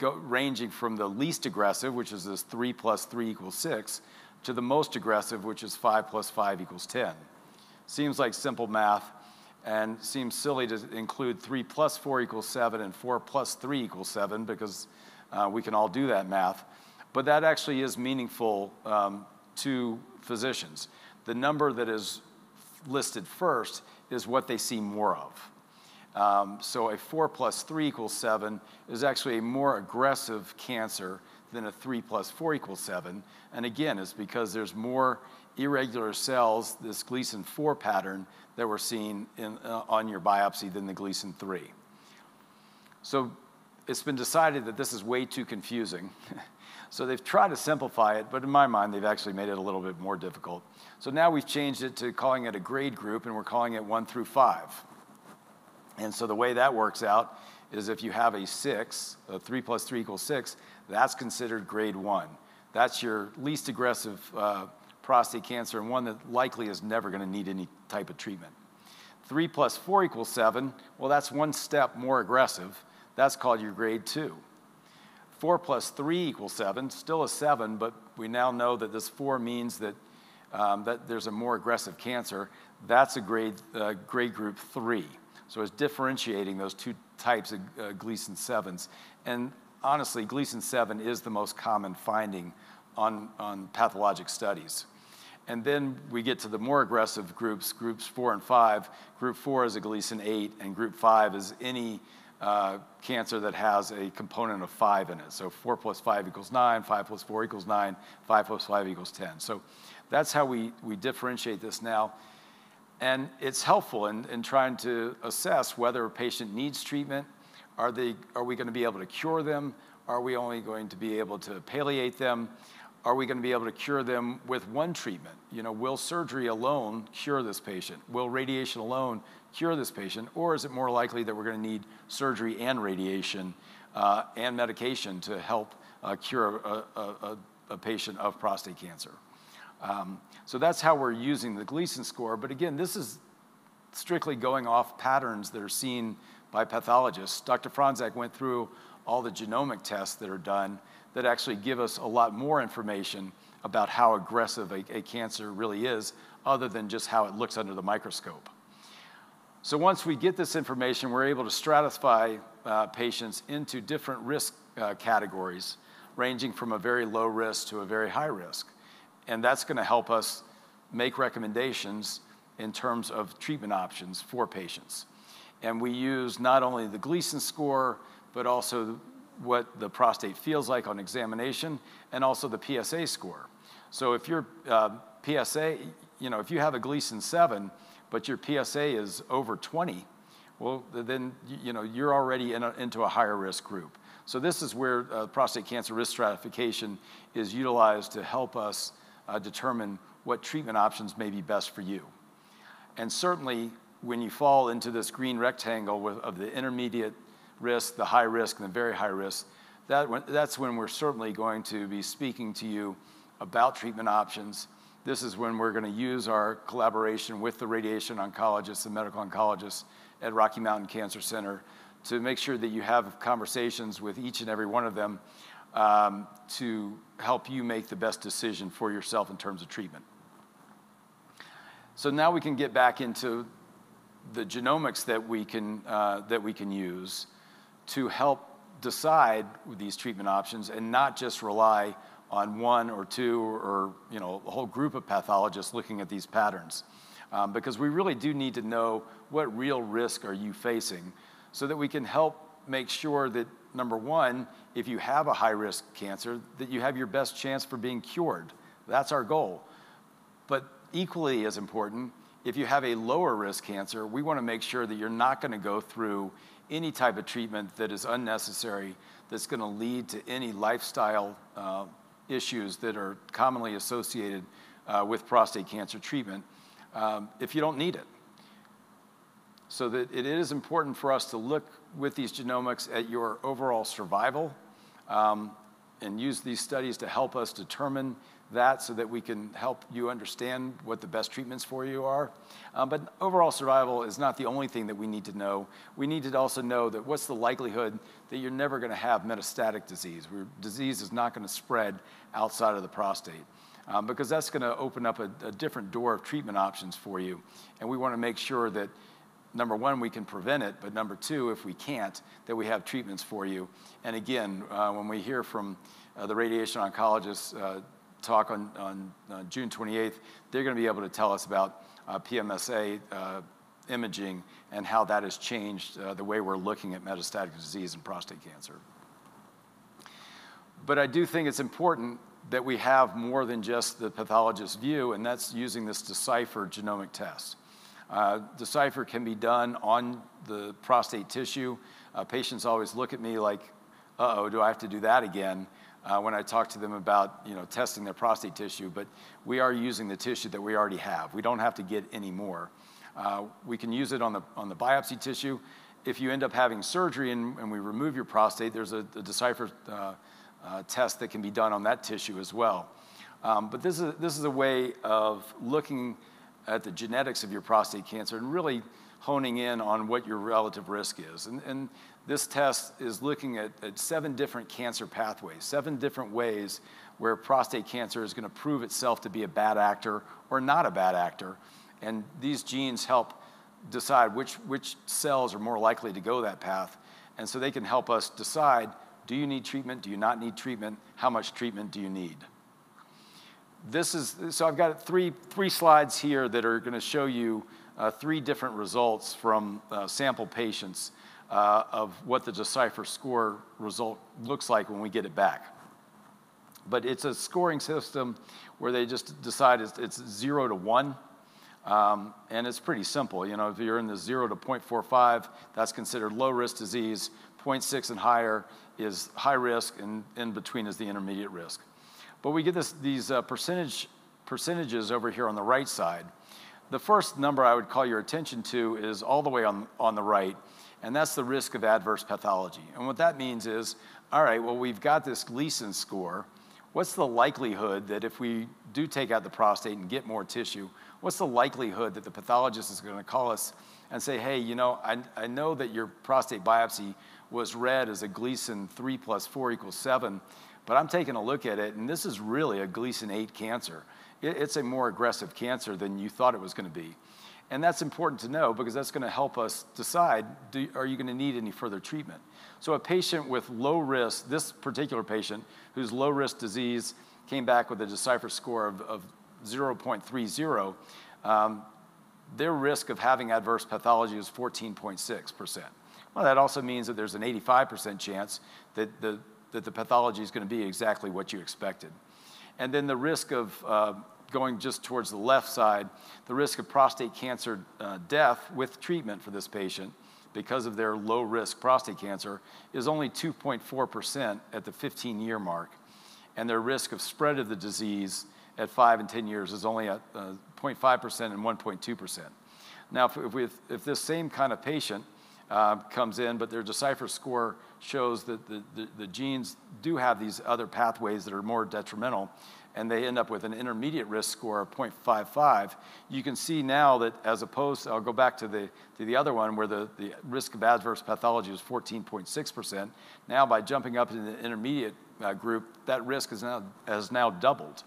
ranging from the least aggressive, which is this three plus three equals six, to the most aggressive, which is five plus five equals 10. Seems like simple math, and seems silly to include three plus four equals seven, and four plus three equals seven, because uh, we can all do that math. But that actually is meaningful um, to physicians. The number that is listed first is what they see more of. Um, so a four plus three equals seven is actually a more aggressive cancer than a three plus four equals seven, and again, it's because there's more irregular cells, this Gleason 4 pattern, that we're seeing uh, on your biopsy than the Gleason 3. So it's been decided that this is way too confusing. So they've tried to simplify it, but in my mind, they've actually made it a little bit more difficult. So now we've changed it to calling it a grade group, and we're calling it one through five. And so the way that works out is if you have a six, a three plus three equals six, that's considered grade one. That's your least aggressive uh, prostate cancer, and one that likely is never gonna need any type of treatment. Three plus four equals seven, well, that's one step more aggressive. That's called your grade two. Four plus three equals seven, still a seven, but we now know that this four means that um, that there's a more aggressive cancer. That's a grade uh, grade group three. So it's differentiating those two types of uh, Gleason 7s. And honestly, Gleason 7 is the most common finding on, on pathologic studies. And then we get to the more aggressive groups, groups four and five. Group four is a Gleason 8, and group five is any Uh, cancer that has a component of five in it. So four plus five equals nine, five plus four equals nine, five plus five equals 10. So that's how we we differentiate this now, and it's helpful in, in trying to assess whether a patient needs treatment. Are, they, are we gonna be able to cure them? Are we only going to be able to palliate them? Are we gonna be able to cure them with one treatment? You know, will surgery alone cure this patient? Will radiation alone cure this patient, or is it more likely that we're gonna need surgery and radiation uh, and medication to help uh, cure a patient of prostate cancer? Um, so that's how we're using the Gleason score. But again, this is strictly going off patterns that are seen by pathologists. Dr. Fronczak went through all the genomic tests that are done that actually give us a lot more information about how aggressive a cancer really is, other than just how it looks under the microscope. So once we get this information, we're able to stratify uh, patients into different risk uh, categories, ranging from a very low risk to a very high risk, and that's gonna help us make recommendations in terms of treatment options for patients. And we use not only the Gleason score, but also what the prostate feels like on examination, and also the PSA score. So if your uh, PSA, you know, if you have a Gleason 7, but your PSA is over 20, well, then, you know, you're already into a higher risk group. So this is where uh, prostate cancer risk stratification is utilized to help us uh, determine what treatment options may be best for you. And certainly, when you fall into this green rectangle of the intermediate risk, the high risk, and the very high risk, that's when we're certainly going to be speaking to you about treatment options. This is when we're gonna use our collaboration with the radiation oncologists and medical oncologists at Rocky Mountain Cancer Center to make sure that you have conversations with each and every one of them, to help you make the best decision for yourself in terms of treatment. So now we can get back into the genomics that we can, uh, that we can use to help decide these treatment options, and not just rely on one or two or, you know, a whole group of pathologists looking at these patterns. Um, because we really do need to know what real risk are you facing, so that we can help make sure that, number one, if you have a high-risk cancer, that you have your best chance for being cured. That's our goal. But equally as important, if you have a lower-risk cancer, we wanna make sure that you're not gonna go through any type of treatment that is unnecessary, that's gonna lead to any lifestyle uh, issues that are commonly associated uh, with prostate cancer treatment, um, if you don't need it. So that it is important for us to look with these genomics at your overall survival, um, and use these studies to help us determine that, so that we can help you understand what the best treatments for you are. Um, but overall survival is not the only thing that we need to know. We need to also know that what's the likelihood that you're never gonna have metastatic disease, where disease is not gonna spread outside of the prostate? Um, because that's gonna open up a different door of treatment options for you, and we wanna make sure that, number one, we can prevent it, but number two, if we can't, that we have treatments for you. And again, uh, when we hear from uh, the radiation oncologists uh, talk on on uh, June 28th, they're gonna be able to tell us about uh, PSMA uh, imaging and how that has changed the way we're looking at metastatic disease and prostate cancer. But I do think it's important that we have more than just the pathologist's view, and that's using this Decipher genomic test. Decipher can be done on the prostate tissue. Patients always look at me like, "Uh-oh, do I have to do that again?" Uh, when I talk to them about, you know, testing their prostate tissue, but we are using the tissue that we already have. We don't have to get any more. Uh, we can use it on the on the biopsy tissue. If you end up having surgery and and we remove your prostate, there's a Decipher uh, test that can be done on that tissue as well. Um, but this is this is a way of looking at the genetics of your prostate cancer and really honing in on what your relative risk is. And, And this test is looking at seven different cancer pathways, seven different ways where prostate cancer is gonna prove itself to be a bad actor or not a bad actor. And these genes help decide which which cells are more likely to go that path, and so they can help us decide: Do you need treatment? Do you not need treatment? How much treatment do you need? This is so I've got three three slides here that are gonna show you uh, three different results from uh, sample patients Uh, of what the Decipher score result looks like when we get it back. But it's a scoring system where they just decide it's zero to one, um, and it's pretty simple. You know, if you're in the zero to 0.45, that's considered low-risk disease. 0.6 and higher is high risk, and in between is the intermediate risk. But we get these uh, percentage percentages over here on the right side. the first number I would call your attention to is all the way on, on the right, and that's the risk of adverse pathology. And what that means is, all right, well, we've got this Gleason score. What's the likelihood that if we do take out the prostate and get more tissue, what's the likelihood that the pathologist is going to call us and say, hey, you know, I, I know that your prostate biopsy was read as a Gleason 3 plus 4 equals 7, but I'm taking a look at it, and this is really a Gleason 8 cancer. It, it's a more aggressive cancer than you thought it was going to be. And that's important to know because that's going to help us decide do, are you going to need any further treatment? So, a patient with low risk, this particular patient whose low risk disease came back with a Decipher score of, of 0.30, um, their risk of having adverse pathology is 14.6%. Well, that also means that there's an 85% chance that the, that the pathology is going to be exactly what you expected. And then the risk of uh, going just towards the left side, the risk of prostate cancer uh, death with treatment for this patient because of their low risk prostate cancer is only 2.4% at the 15 year mark. And their risk of spread of the disease at 5 and 10 years is only at uh, 0.5% and 1.2%. Now, if, if, if, this same kind of patient uh, comes in, but their Decipher score shows that the, the, the genes do have these other pathways that are more detrimental, and they end up with an intermediate risk score of 0.55, you can see now that as opposed, I'll go back to the, to the other one where the, the risk of adverse pathology was 14.6%. Now by jumping up in the intermediate uh, group, that risk is now, has now doubled.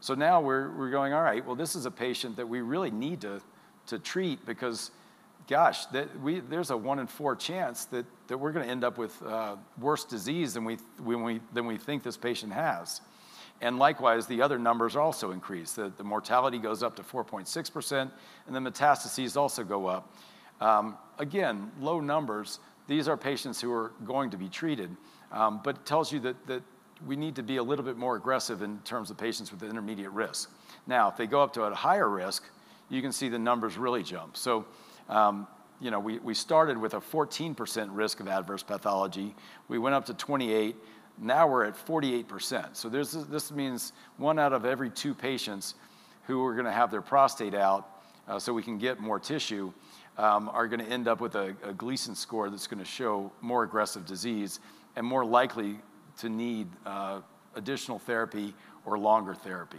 So now we're, we're going, all right, well, this is a patient that we really need to, to treat because, gosh, that we, there's a one in four chance that, that we're going to end up with uh, worse disease than we, when we, than we think this patient has. And likewise, the other numbers also increase. The, the mortality goes up to 4.6%, and the metastases also go up. Um, again, low numbers. These are patients who are going to be treated, um, but it tells you that, that we need to be a little bit more aggressive in terms of patients with intermediate risk. Now, if they go up to a higher risk, you can see the numbers really jump. So, um, you know, we, we started with a 14% risk of adverse pathology. We went up to 28. Now we're at 48%. So this means one out of every two patients who are going to have their prostate out uh, so we can get more tissue um, are going to end up with a, a Gleason score that's going to show more aggressive disease and more likely to need uh, additional therapy or longer therapy.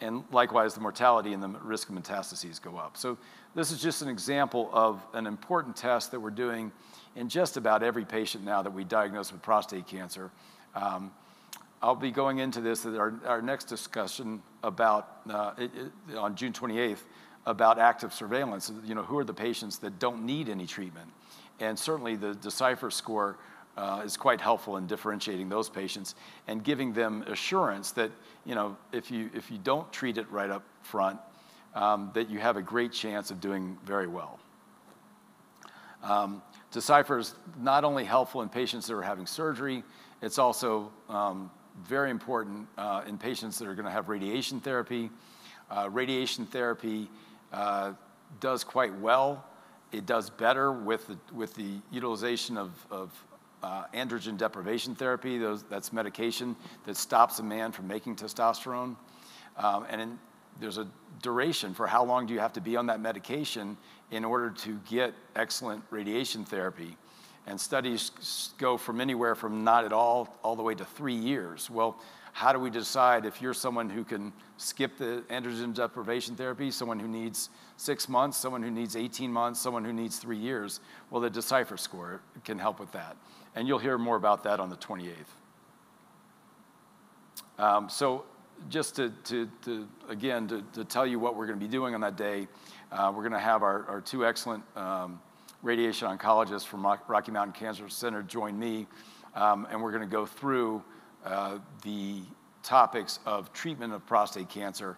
And likewise, the mortality and the risk of metastases go up. So this is just an example of an important test that we're doing in just about every patient now that we diagnose with prostate cancer. Um, I'll be going into this at our, our next discussion about, uh, it, it, on June 28th, about active surveillance. You know, who are the patients that don't need any treatment? And certainly the Decipher score uh, is quite helpful in differentiating those patients and giving them assurance that, you know, if you, if you don't treat it right up front, um, that you have a great chance of doing very well. Um, Decipher is not only helpful in patients that are having surgery, it's also um, very important uh, in patients that are going to have radiation therapy. Uh, radiation therapy uh, does quite well. It does better with the, with the utilization of, androgen deprivation therapy. Those, that's medication that stops a man from making testosterone. Um, and there's a duration for how long do you have to be on that medication in order to get excellent radiation therapy. And studies go from anywhere from not at all all the way to three years. Well, how do we decide if you're someone who can skip the androgen deprivation therapy, someone who needs six months, someone who needs 18 months, someone who needs three years? Well, the Decipher score can help with that. And you'll hear more about that on the 28th. Um, so just to, to, to again, to, to, tell you what we're going to be doing on that day, uh, we're going to have our, our two excellent um, radiation oncologist from Rocky Mountain Cancer Center join me, um, and we're going to go through uh, the topics of treatment of prostate cancer.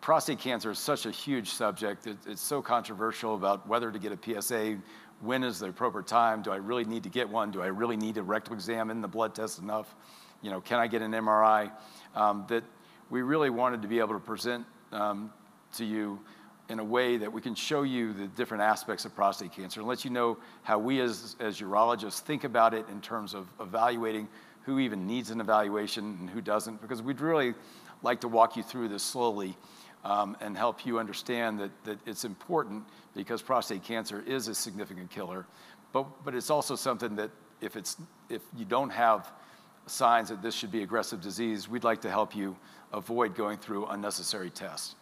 Prostate cancer is such a huge subject. It, it's so controversial about whether to get a PSA, when is the appropriate time? Do I really need to get one? Do I really need a rectal exam in the blood test enough? You know, can I get an MRI? Um, that we really wanted to be able to present um, to you in a way that we can show you the different aspects of prostate cancer and let you know how we as, as urologists think about it in terms of evaluating who even needs an evaluation and who doesn't, because we'd really like to walk you through this slowly. um, and help you understand that, that it's important because prostate cancer is a significant killer. But, but it's also something that if, it's, if you don't have signs that this should be aggressive disease, we'd like to help you avoid going through unnecessary tests.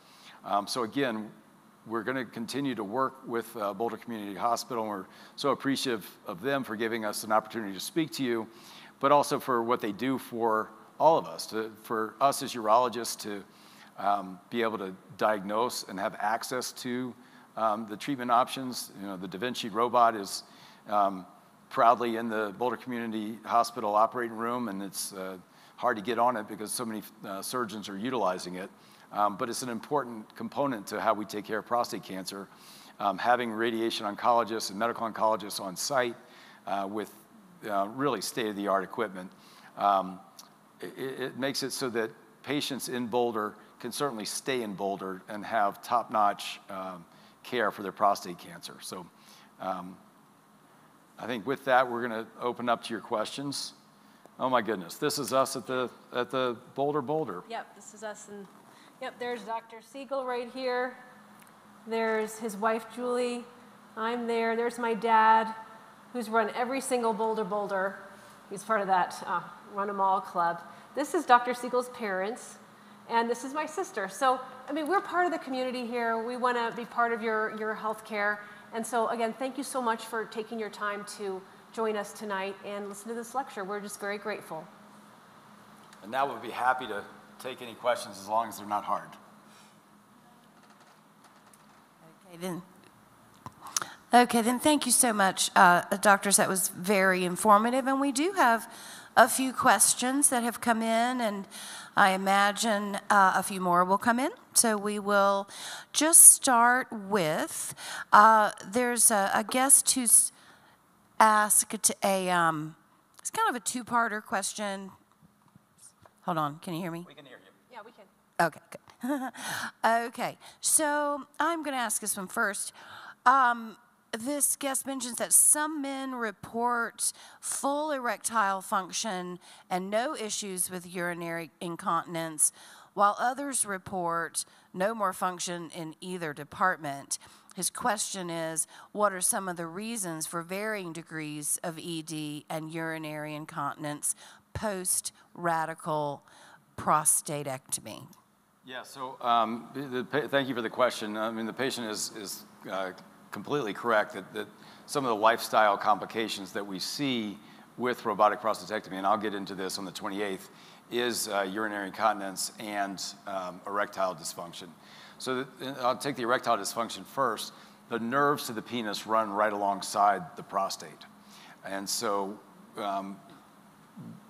Um, so again, we're going to continue to work with uh, Boulder Community Hospital. And we're so appreciative of them for giving us an opportunity to speak to you, but also for what they do for all of us, to, for us as urologists to um, be able to diagnose and have access to um, the treatment options. You know, the Da Vinci robot is um, proudly in the Boulder Community Hospital operating room, and it's uh, hard to get on it because so many uh, surgeons are utilizing it. Um, but it's an important component to how we take care of prostate cancer. Um, having radiation oncologists and medical oncologists on site uh, with uh, really state-of-the-art equipment, um, it, it, makes it so that patients in Boulder can certainly stay in Boulder and have top-notch um, care for their prostate cancer. So um, I think with that, we're going to open up to your questions. Oh my goodness, this is us at the at the Boulder Boulder. Yep, this is us and Yep, there's Dr. Siegel right here. There's his wife, Julie. I'm there. There's my dad, who's run every single Boulder Boulder. He's part of that uh, Run Them All club. This is Dr. Siegel's parents, and this is my sister. So, I mean, we're part of the community here. We want to be part of your, your health care. And so, again, thank you so much for taking your time to join us tonight and listen to this lecture. We're just very grateful. And now we'll be happy to take any questions as long as they're not hard. Okay, then. Okay, then thank you so much, uh, doctors. That was very informative. And we do have a few questions that have come in, and I imagine uh, a few more will come in. So we will just start with uh, there's a, a, guest who's asked a, um, it's kind of a two parter question. Hold on, can you hear me? We can hear you. Yeah, we can. Okay, good. okay, so I'm going to ask this one first. Um, this guest mentions that some men report full erectile function and no issues with urinary incontinence, while others report no more function in either department. His question is What are some of the reasons for varying degrees of ED and urinary incontinence post radical prostatectomy? Yeah, so um, the, thank you for the question. I mean, the patient is, is uh, completely correct that, that some of the lifestyle complications that we see with robotic prostatectomy, and I'll get into this on the 28th, is uh, urinary incontinence and um, erectile dysfunction. So the, I'll take the erectile dysfunction first. The nerves to the penis run right alongside the prostate. And so um,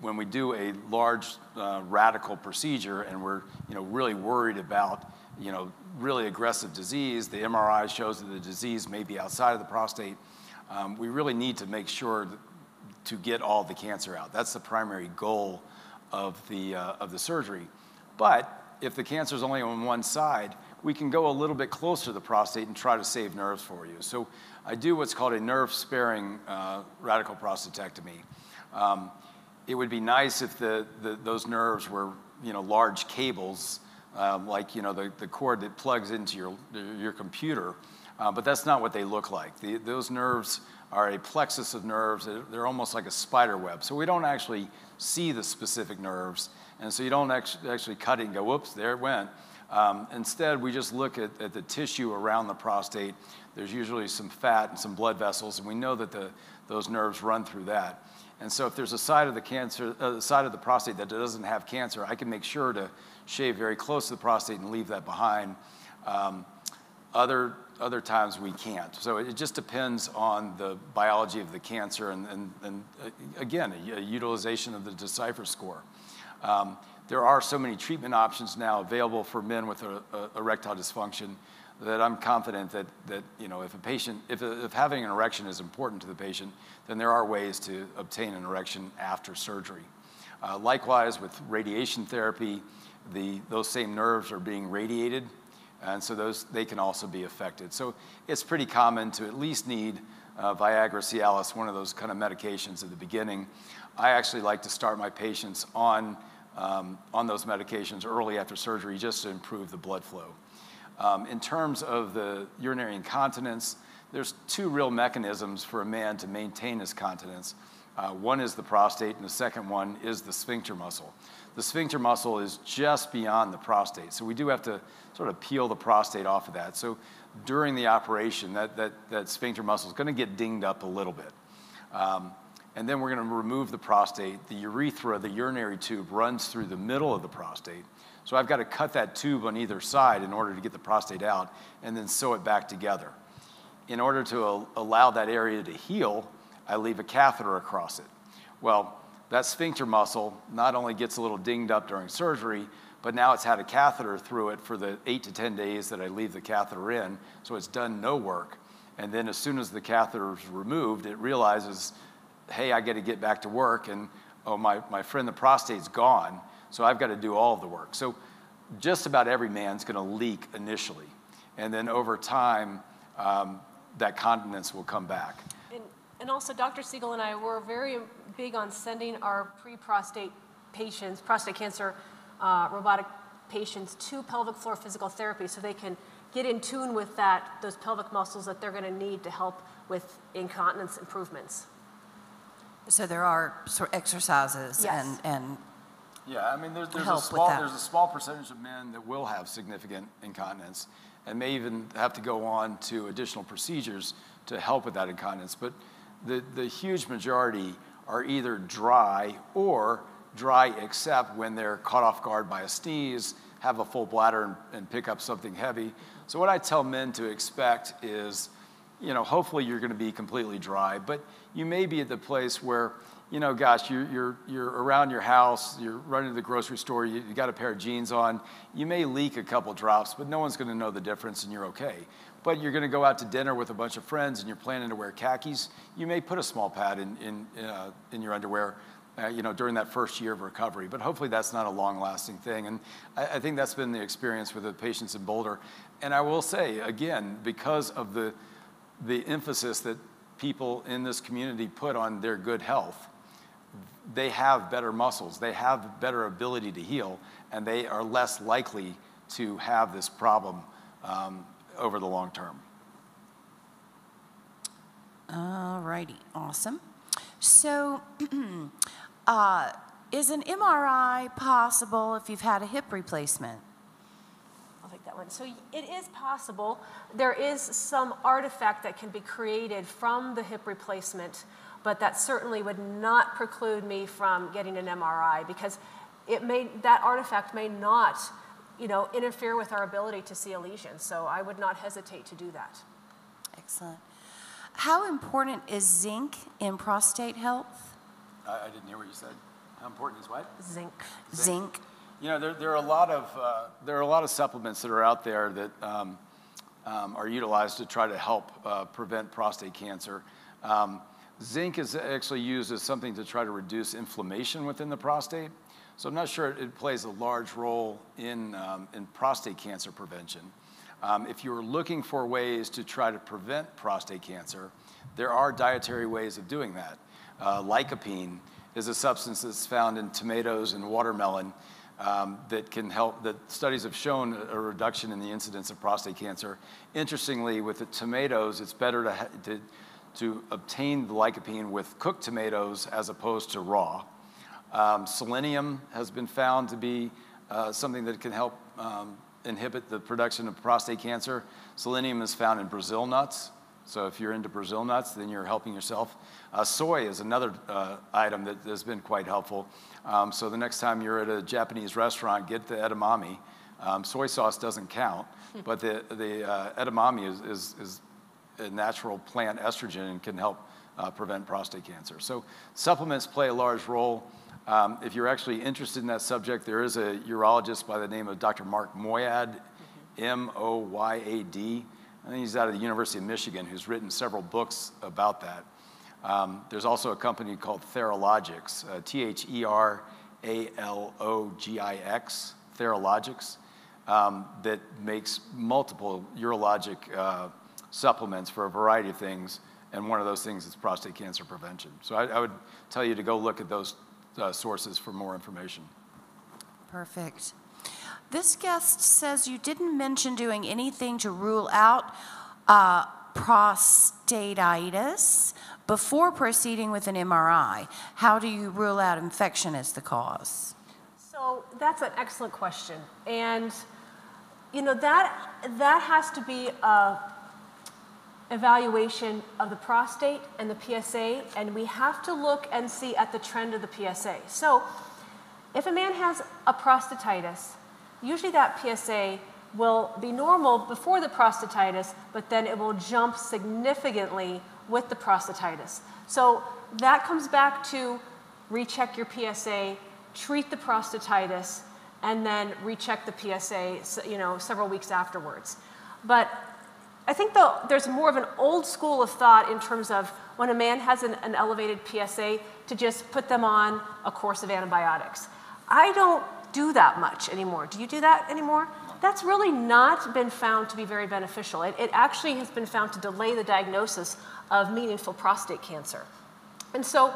when we do a large uh, radical procedure and we're you know really worried about you know really aggressive disease, the MRI shows that the disease may be outside of the prostate. Um, we really need to make sure to get all the cancer out. That's the primary goal of the uh, of the surgery. But if the cancer is only on one side, we can go a little bit closer to the prostate and try to save nerves for you. So I do what's called a nerve-sparing uh, radical prostatectomy. Um, it would be nice if the, the, those nerves were, you know, large cables, um, like, you know, the, the cord that plugs into your, your computer. Uh, but that's not what they look like. The, those nerves are a plexus of nerves. They're almost like a spider web. So we don't actually see the specific nerves. And so you don't actually, cut it and go, whoops, there it went. Um, instead, we just look at, at, the tissue around the prostate. There's usually some fat and some blood vessels, and we know that the, those nerves run through that. And so if there's a side of the cancer, uh, side of the prostate that doesn't have cancer, I can make sure to shave very close to the prostate and leave that behind. Um, other, other times we can't. So it just depends on the biology of the cancer and, and, and uh, again, a, a, utilization of the Decipher score. Um, there are so many treatment options now available for men with a, a erectile dysfunction that I'm confident that, that you know, if a patient, if, if having an erection is important to the patient, then there are ways to obtain an erection after surgery. Uh, likewise, with radiation therapy, the, those same nerves are being radiated, and so those, they can also be affected. So it's pretty common to at least need uh, Viagra, Cialis, one of those kind of medications at the beginning. I actually like to start my patients on, um, on those medications early after surgery just to improve the blood flow. Um, in terms of the urinary incontinence, there's two real mechanisms for a man to maintain his continence. Uh, one is the prostate, and the second one is the sphincter muscle. The sphincter muscle is just beyond the prostate, so we do have to sort of peel the prostate off of that. So during the operation, that, that, that sphincter muscle is going to get dinged up a little bit. Um, and then we're going to remove the prostate. The urethra, the urinary tube, runs through the middle of the prostate. So I've got to cut that tube on either side in order to get the prostate out and then sew it back together. In order to allow that area to heal, I leave a catheter across it. Well, that sphincter muscle not only gets a little dinged up during surgery, but now it's had a catheter through it for the eight to 10 days that I leave the catheter in, so it's done no work. And then as soon as the catheter is removed, it realizes, hey, I got to get back to work, and oh, my, my friend, the prostate's gone, so I've got to do all of the work. So just about every man's going to leak initially, and then over time, um, that continence will come back. And also, Dr. Siegel and I were very big on sending our pre-prostate patients, prostate cancer uh, robotic patients, to pelvic floor physical therapy so they can get in tune with that, those pelvic muscles that they're going to need to help with incontinence improvements. So there are sort of exercises Yes. and, and Yeah, I mean, there's, there's, a help with small, that. there's a small percentage of men that will have significant incontinence and may even have to go on to additional procedures to help with that incontinence. But the, the huge majority are either dry or dry except when they're caught off guard by a sneeze, have a full bladder, and, and pick up something heavy. So, what I tell men to expect is, you know, hopefully you're going to be completely dry, but you may be at the place where, you know, gosh, you're, you're, you're around your house, you're running to the grocery store, you, you got a pair of jeans on, you may leak a couple drops, but no one's going to know the difference and you're okay. But you're going to go out to dinner with a bunch of friends and you're planning to wear khakis, you may put a small pad in, in, uh, in your underwear. Uh, you know, during that first year of recovery, but hopefully that's not a long-lasting thing, and I, I think that's been the experience with the patients in Boulder. And I will say again, because of the the emphasis that people in this community put on their good health, they have better muscles, they have better ability to heal, and they are less likely to have this problem um, over the long term. All righty, awesome. So, uh, is an MRI possible if you've had a hip replacement? I'll take that one. So it is possible. There is some artifact that can be created from the hip replacement, but that certainly would not preclude me from getting an MRI because it may, that artifact may not, you know, interfere with our ability to see a lesion. So I would not hesitate to do that. Excellent. How important is zinc in prostate health? I, I didn't hear what you said. How important is what? Zinc. Zinc. You know, there, there are a lot of uh, there are a lot of supplements that are out there that um, um, are utilized to try to help uh, prevent prostate cancer. Um, zinc is actually used as something to try to reduce inflammation within the prostate. So I'm not sure it plays a large role in um, in prostate cancer prevention. Um, if you're looking for ways to try to prevent prostate cancer, there are dietary ways of doing that. Uh, lycopene is a substance that's found in tomatoes and watermelon um, that can help, that studies have shown a reduction in the incidence of prostate cancer. Interestingly, with the tomatoes, it's better to, to, to obtain the lycopene with cooked tomatoes as opposed to raw. Um, selenium has been found to be uh, something that can help um, inhibit the production of prostate cancer. Selenium is found in Brazil nuts. So if you're into Brazil nuts, then you're helping yourself. Uh, soy is another uh, item that has been quite helpful. Um, so the next time you're at a Japanese restaurant, get the edamame. Um, soy sauce doesn't count, but the, the uh, edamame is, is, is, a natural plant estrogen and can help uh, prevent prostate cancer. So supplements play a large role. Um, if you're actually interested in that subject, there is a urologist by the name of Dr. Mark Moyad, M O Y A D. I think he's out of the University of Michigan, who's written several books about that. Um, there's also a company called Theralogix, uh, T H E R A L O G I X, Theralogix, um, that makes multiple urologic uh, supplements for a variety of things. And one of those things is prostate cancer prevention. So I, I would tell you to go look at those uh, sources for more information. Perfect. This guest says you didn't mention doing anything to rule out uh, prostatitis before proceeding with an MRI. How do you rule out infection as the cause? So that's an excellent question. And, you know, that, that has to be a evaluation of the prostate and the PSA, and we have to look and see at the trend of the PSA. So if a man has a prostatitis, usually that PSA will be normal before the prostatitis, but then it will jump significantly with the prostatitis. So that comes back to recheck your PSA, treat the prostatitis, and then recheck the PSA, you know, several weeks afterwards. But I think there's more of an old school of thought in terms of when a man has an, an elevated PSA to just put them on a course of antibiotics. I don't do that much anymore. Do you do that anymore? That's really not been found to be very beneficial. It, it actually has been found to delay the diagnosis of meaningful prostate cancer. And so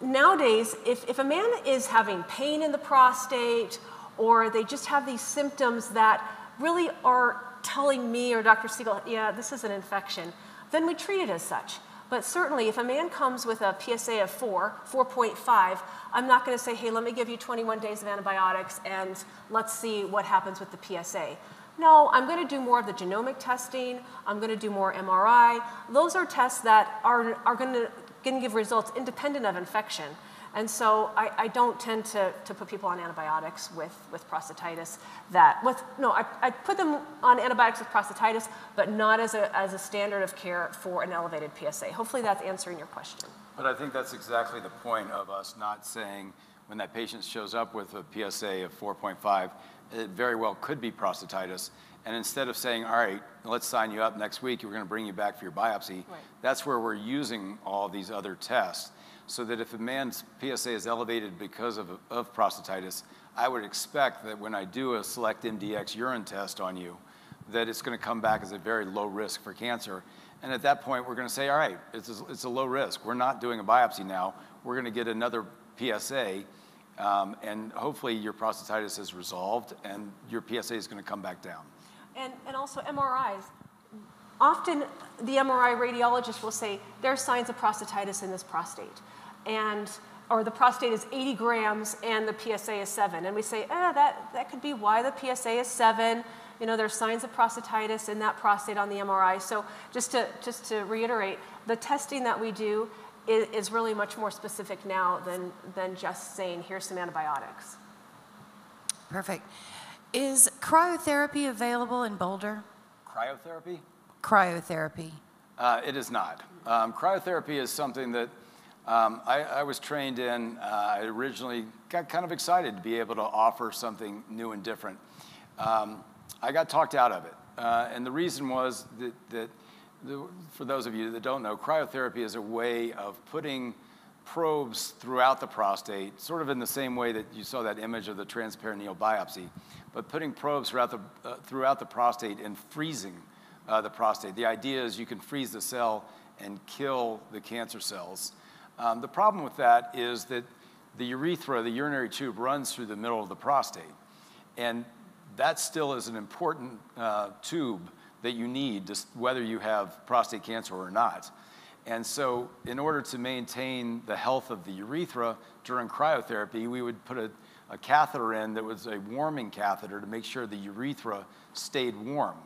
nowadays, if, if a man is having pain in the prostate or they just have these symptoms that really are telling me or Dr. Siegel, yeah, this is an infection, then we treat it as such. But certainly, if a man comes with a PSA of 4, 4.5, I'm not going to say, hey, let me give you 21 days of antibiotics and let's see what happens with the PSA. No, I'm going to do more of the genomic testing. I'm going to do more MRI. Those are tests that are, are going to, give results independent of infection. And so I, I, don't tend to, to put people on antibiotics with, with prostatitis that, with, no, I, I put them on antibiotics with prostatitis, but not as a, as a standard of care for an elevated PSA. Hopefully that's answering your question. But I think that's exactly the point of us not saying when that patient shows up with a PSA of 4.5, it very well could be prostatitis. And instead of saying, all right, let's sign you up next week, we're going to bring you back for your biopsy, right. that's where we're using all these other tests so that if a man's PSA is elevated because of, of prostatitis, I would expect that when I do a SelectMDx urine test on you, that it's going to come back as a very low risk for cancer. And at that point, we're going to say, all right, it's a, it's a low risk. We're not doing a biopsy now. We're going to get another PSA, um, and hopefully your prostatitis is resolved and your PSA is going to come back down. And, and also MRIs. Often the MRI radiologist will say, there's signs of prostatitis in this prostate and or the prostate is 80 grams and the PSA is 7. And we say, eh, that, that could be why the PSA is 7. You know, there's signs of prostatitis in that prostate on the MRI. So just to, just to reiterate, the testing that we do is, is really much more specific now than, than just saying, here's some antibiotics. Perfect. Is cryotherapy available in Boulder? Cryotherapy? Cryotherapy. Uh, it is not. Um, cryotherapy is something that um, I, I, was trained in, uh, I originally got kind of excited to be able to offer something new and different. Um, I got talked out of it. Uh, and the reason was that, that the, for those of you that don't know, cryotherapy is a way of putting probes throughout the prostate, sort of in the same way that you saw that image of the transperineal biopsy, but putting probes throughout the, uh, throughout the prostate and freezing uh, the prostate. The idea is you can freeze the cell and kill the cancer cells. Um, the problem with that is that the urethra, the urinary tube, runs through the middle of the prostate. And that still is an important uh, tube that you need, to, whether you have prostate cancer or not. And so, in order to maintain the health of the urethra during cryotherapy, we would put a, a catheter in that was a warming catheter to make sure the urethra stayed warm.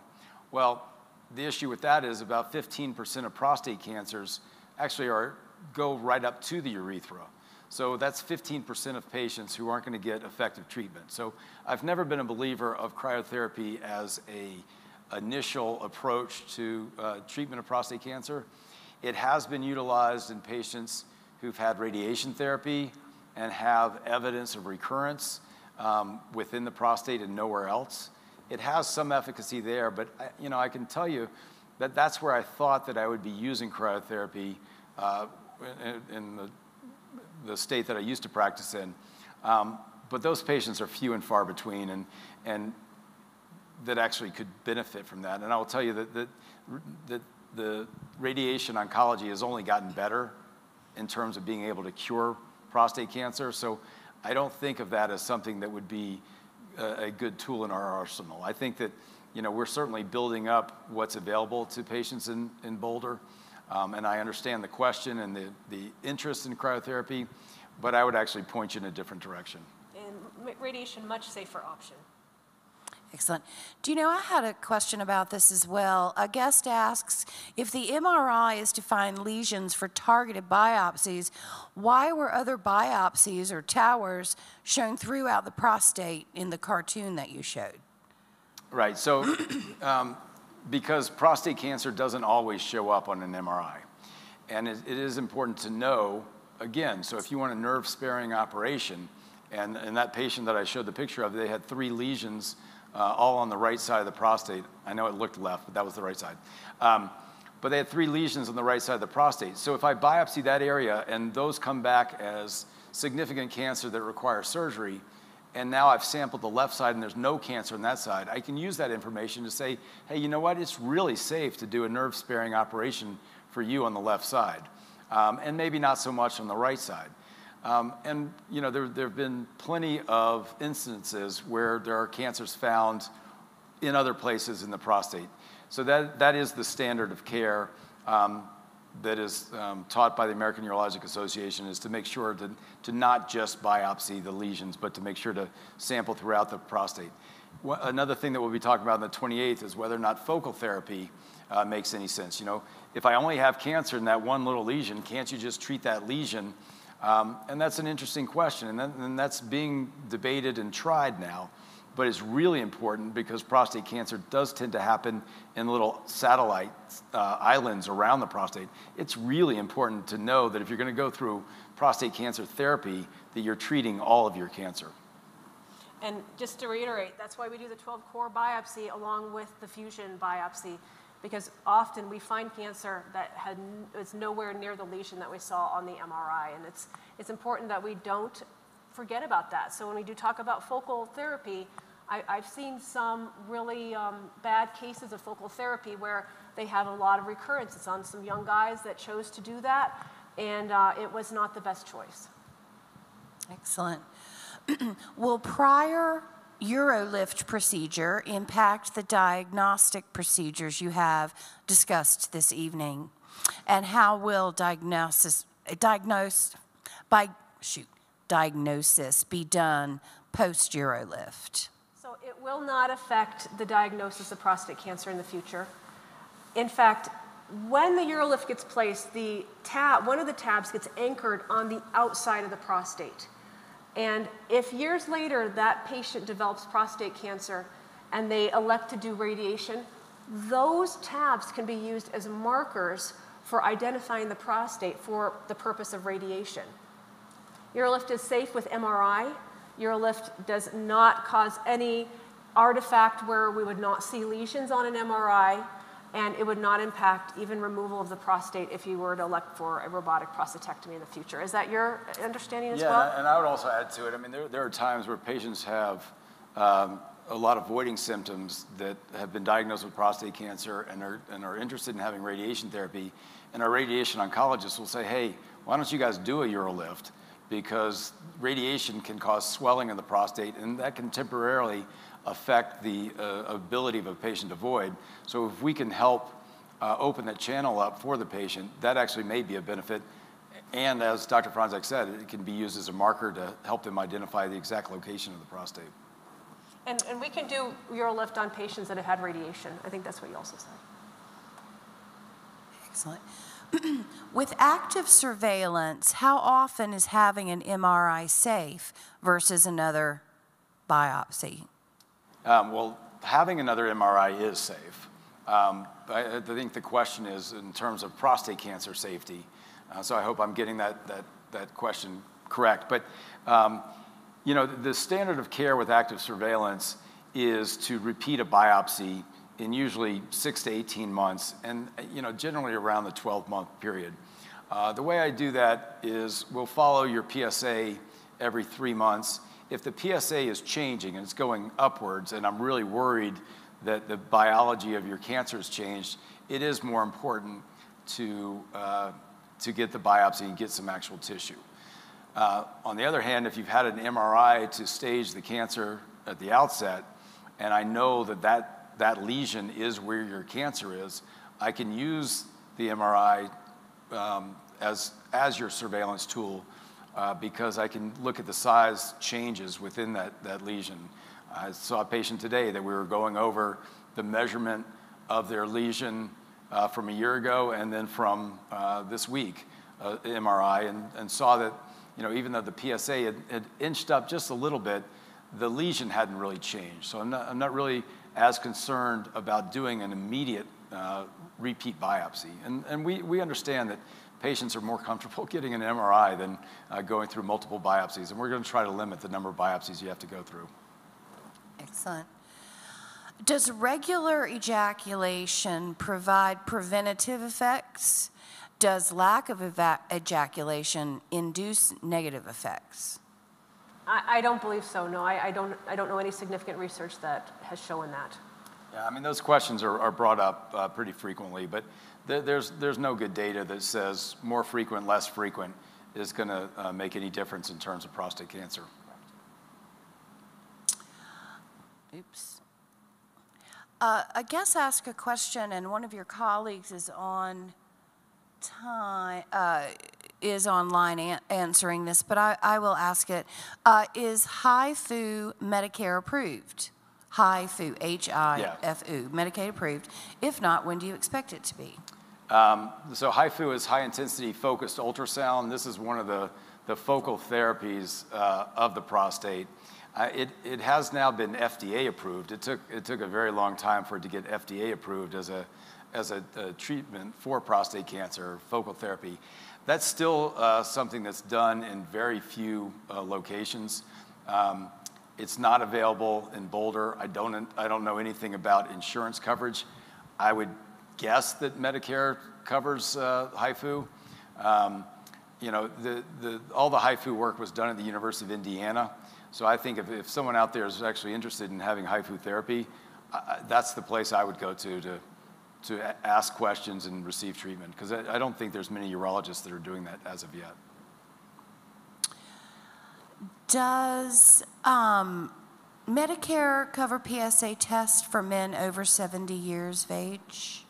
Well, the issue with that is about 15% of prostate cancers actually are go right up to the urethra. So that's 15% of patients who aren't going to get effective treatment. So I've never been a believer of cryotherapy as a initial approach to uh, treatment of prostate cancer. It has been utilized in patients who've had radiation therapy and have evidence of recurrence um, within the prostate and nowhere else. It has some efficacy there, but I, you know I can tell you that that's where I thought that I would be using cryotherapy uh, in, in the, the, state that I used to practice in. Um, but those patients are few and far between and, and that actually could benefit from that. And I will tell you that, that, that the radiation oncology has only gotten better in terms of being able to cure prostate cancer. So I don't think of that as something that would be a, a good tool in our arsenal. I think that, you know, we're certainly building up what's available to patients in, in Boulder. Um, and I understand the question and the, the interest in cryotherapy, but I would actually point you in a different direction. And radiation, much safer option. Excellent. Do you know, I had a question about this as well. A guest asks if the MRI is to find lesions for targeted biopsies, why were other biopsies or towers shown throughout the prostate in the cartoon that you showed? Right. So, um, because prostate cancer doesn't always show up on an MRI, and it, it is important to know again. So, if you want a nerve sparing operation, and, and that patient that I showed the picture of, they had three lesions uh, all on the right side of the prostate. I know it looked left, but that was the right side. Um, but they had three lesions on the right side of the prostate. So if I biopsy that area and those come back as significant cancer that requires surgery, and now I've sampled the left side and there's no cancer on that side, I can use that information to say, hey, you know what? It's really safe to do a nerve sparing operation for you on the left side, um, and maybe not so much on the right side. Um, and you know, there, there have been plenty of instances where there are cancers found in other places in the prostate. So that, that is the standard of care um, that is um, taught by the American Urologic Association is to make sure to, to not just biopsy the lesions, but to make sure to sample throughout the prostate. Another thing that we'll be talking about on the 28th is whether or not focal therapy uh, makes any sense. You know, if I only have cancer in that one little lesion, can't you just treat that lesion um, and that's an interesting question, and, and, that's being debated and tried now. But it's really important because prostate cancer does tend to happen in little satellite uh, islands around the prostate. It's really important to know that if you're going to go through prostate cancer therapy, that you're treating all of your cancer. And just to reiterate, that's why we do the 12 core biopsy along with the fusion biopsy because often we find cancer that had, is nowhere near the lesion that we saw on the MRI. And it's, it's important that we don't forget about that. So when we do talk about focal therapy, I, have seen some really um, bad cases of focal therapy where they have a lot of recurrences on some young guys that chose to do that, and uh, it was not the best choice. Excellent. Will prior UroLift procedure impact the diagnostic procedures you have discussed this evening? And how will diagnosis, diagnose, by, shoot, diagnosis be done post UroLift? So it will not affect the diagnosis of prostate cancer in the future. In fact, when the UroLift gets placed, the tab, one of the tabs gets anchored on the outside of the prostate. And if years later that patient develops prostate cancer and they elect to do radiation, those tabs can be used as markers for identifying the prostate for the purpose of radiation. UroLift is safe with MRI. UroLift does not cause any artifact where we would not see lesions on an MRI and it would not impact even removal of the prostate if you were to elect for a robotic prostatectomy in the future. Is that your understanding as yeah, well? Yeah, and I would also add to it, I mean, there, there are times where patients have um, a lot of voiding symptoms that have been diagnosed with prostate cancer and are, and are interested in having radiation therapy. And our radiation oncologist will say, hey, why don't you guys do a UroLift? Because radiation can cause swelling in the prostate, and that can temporarily affect the uh, ability of a patient to void. So if we can help uh, open that channel up for the patient, that actually may be a benefit. And as Dr. Fronczak said, it can be used as a marker to help them identify the exact location of the prostate. And, and we can do UroLift on patients that have had radiation. I think that's what you also said. Excellent. With active surveillance, how often is having an MRI safe versus another biopsy? Um, well, having another MRI is safe. Um, I, I, think the question is in terms of prostate cancer safety. Uh, so I hope I'm getting that, that, that question correct. But, um, you know, the standard of care with active surveillance is to repeat a biopsy in usually six to 18 months, and, you know, generally around the 12-month period. Uh, the way I do that is we'll follow your PSA every three months, if the PSA is changing and it's going upwards, and I'm really worried that the biology of your cancer has changed, it is more important to, uh, to get the biopsy and get some actual tissue. Uh, on the other hand, if you've had an MRI to stage the cancer at the outset, and I know that that, that lesion is where your cancer is, I can use the MRI um, as, as your surveillance tool uh, because I can look at the size changes within that, that lesion. I saw a patient today that we were going over the measurement of their lesion uh, from a year ago and then from uh, this week, uh, MRI, and, and saw that you know, even though the PSA had, had, inched up just a little bit, the lesion hadn't really changed. So I'm not, I'm not really as concerned about doing an immediate uh, repeat biopsy. And, and we, we understand that patients are more comfortable getting an MRI than uh, going through multiple biopsies. And we're going to try to limit the number of biopsies you have to go through. Excellent. Does regular ejaculation provide preventative effects? Does lack of ejaculation induce negative effects? I, I don't believe so, no. I, I, don't, I don't know any significant research that has shown that. Yeah, I mean, those questions are, are brought up uh, pretty frequently, but th- there's, there's no good data that says more frequent, less frequent is going to uh, make any difference in terms of prostate cancer. Oops. Uh, a guest asked a question, and one of your colleagues is on time, uh, is online an- answering this, but I, I will ask it. Uh, is HIFU Medicare approved? HIFU, H-I-F-U, Medicaid approved. If not, when do you expect it to be? Um, so HIFU is high intensity focused ultrasound. This is one of the, the focal therapies uh, of the prostate. Uh, it, it has now been FDA approved. It took, it took a very long time for it to get FDA approved as a, as a, a treatment for prostate cancer, focal therapy. That's still uh, something that's done in very few uh, locations. Um, it's not available in Boulder. I don't, I don't know anything about insurance coverage. I would guess that Medicare covers uh, HIFU. Um, you know, all the HIFU work was done at the University of Indiana. So I think if, someone out there is actually interested in having HIFU therapy, that's the place I would go to to, to ask questions and receive treatment. Because I, I don't think there's many urologists that are doing that as of yet. Does um, Medicare cover PSA test for men over 70 years of age?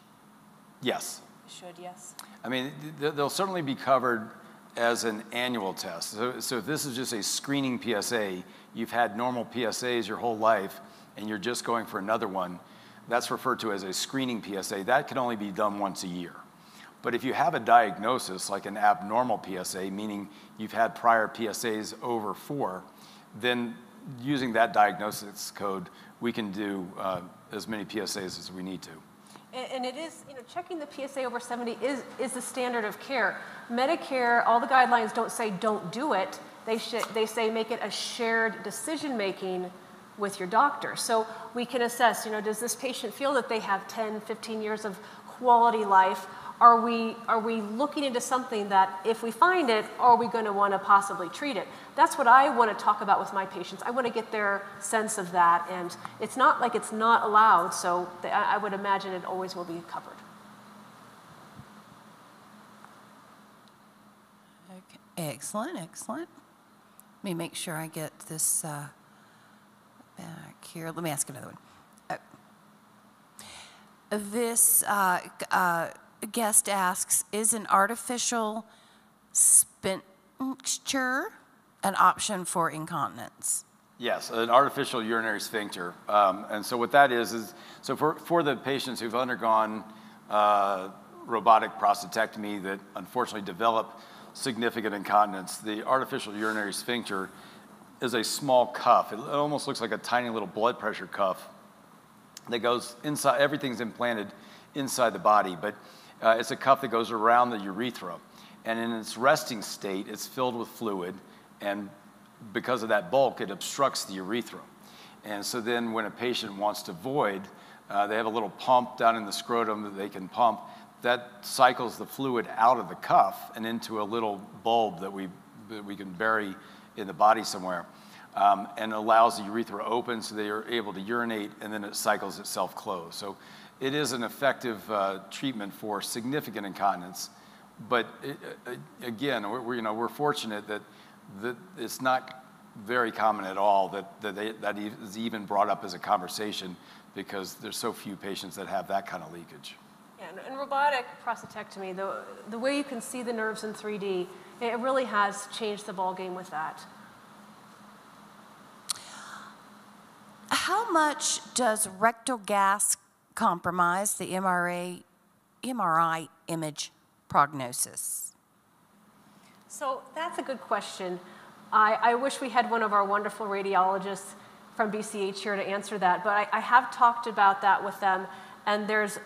Yes. Should, yes. I mean, th- they'll certainly be covered as an annual test. So, so if this is just a screening PSA, you've had normal PSAs your whole life, and you're just going for another one, that's referred to as a screening PSA. That can only be done once a year. But if you have a diagnosis like an abnormal PSA, meaning you've had prior PSAs over four, then using that diagnosis code, we can do uh, as many PSAs as we need to. And, it is, you know, checking the PSA over 70 is, is the standard of care. Medicare, all the guidelines don't say don't do it. They, sh- they say make it a shared decision making with your doctor. So we can assess, you know, does this patient feel that they have 10, 15 years of quality life? Are we, are we looking into something that if we find it, are we going to want to possibly treat it? That's what I want to talk about with my patients. I want to get their sense of that. And it's not like it's not allowed, so I would imagine it always will be covered. Okay. Excellent, excellent. Let me make sure I get this uh, back here. Let me ask another one. Uh, this uh, uh guest asks Is an artificial sphincter an option for incontinence? Yes, an artificial urinary sphincter. Um, and so, what that is, is so for, for the patients who've undergone uh, robotic prostatectomy that unfortunately develop significant incontinence, the artificial urinary sphincter is a small cuff. It almost looks like a tiny little blood pressure cuff that goes inside, everything's implanted inside the body. But uh, it's a cuff that goes around the urethra. And in its resting state, it's filled with fluid. And because of that bulk, it obstructs the urethra. And so then when a patient wants to void, uh, they have a little pump down in the scrotum that they can pump. That cycles the fluid out of the cuff and into a little bulb that we, that we can bury in the body somewhere. Um, and allows the urethra open so they are able to urinate and then it cycles itself closed. So it is an effective uh, treatment for significant incontinence. But it, uh, again, we're, you know, we're fortunate that, that it's not very common at all that, that, they, that is even brought up as a conversation because there's so few patients that have that kind of leakage. Yeah, and, and robotic prostatectomy, the, the way you can see the nerves in 3D, it really has changed the ballgame with that. How much does rectal gas compromise the MRA, MRI image prognosis? So that's a good question. I, I wish we had one of our wonderful radiologists from BCH here to answer that, but I, I have talked about that with them, and there's,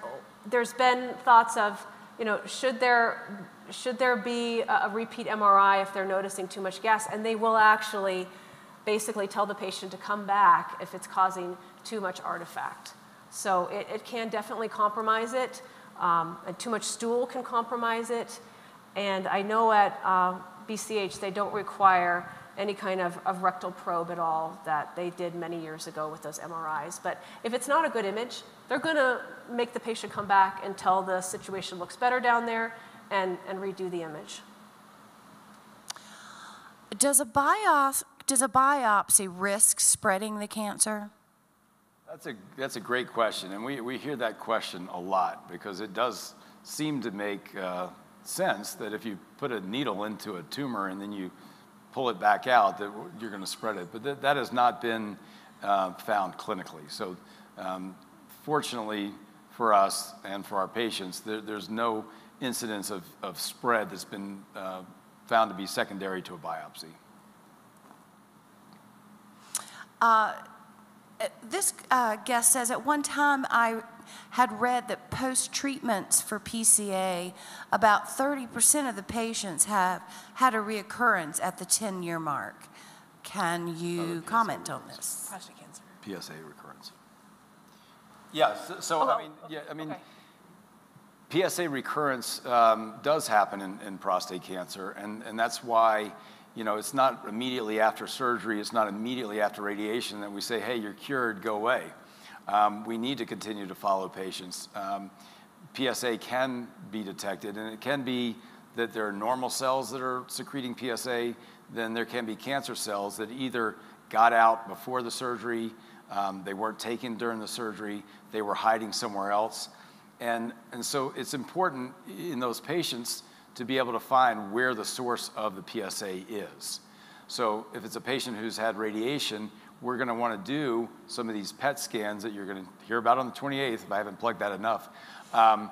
there's been thoughts of, you know, should there, should there be a, repeat MRI if they're noticing too much gas? And they will actually basically tell the patient to come back if it's causing too much artifact. So it, it can definitely compromise it, um, and too much stool can compromise it. And I know at uh, BCH they don't require any kind of, of rectal probe at all that they did many years ago with those MRIs. But if it's not a good image, they're going to make the patient come back until the situation looks better down there and, and redo the image. Does a, bios, does a biopsy risk spreading the cancer? That's a, that's a great question, and we, we hear that question a lot because it does seem to make uh, sense that if you put a needle into a tumor and then you pull it back out, that you're going to spread it. But that, that has not been uh, found clinically. So, um, fortunately for us and for our patients, there, there's no incidence of, of spread that's been uh, found to be secondary to a biopsy. Uh, this uh, guest says at one time I had read that post treatments for PCA, about 30% of the patients have had a reoccurrence at the 10 year mark. Can you PSA comment on this? Prostate cancer. PSA recurrence. Yeah, so, so Oh, I mean, yeah, I mean, okay. PSA recurrence um, does happen in, prostate cancer, and, that's why, you know, it's not immediately after surgery, it's not immediately after radiation that we say, hey, you're cured, go away. Um, we need to continue to follow patients. Um, PSA can be detected, and it can be that there are normal cells that are secreting PSA, then there can be cancer cells that either got out before the surgery, they weren't taken during the surgery, they were hiding somewhere else. And, so it's important in those patients to be able to find where the source of the PSA is. So if it's a patient who's had radiation, we're going to want to do some of these PET scans that you're going to hear about on the 28th, if I haven't plugged that enough, um,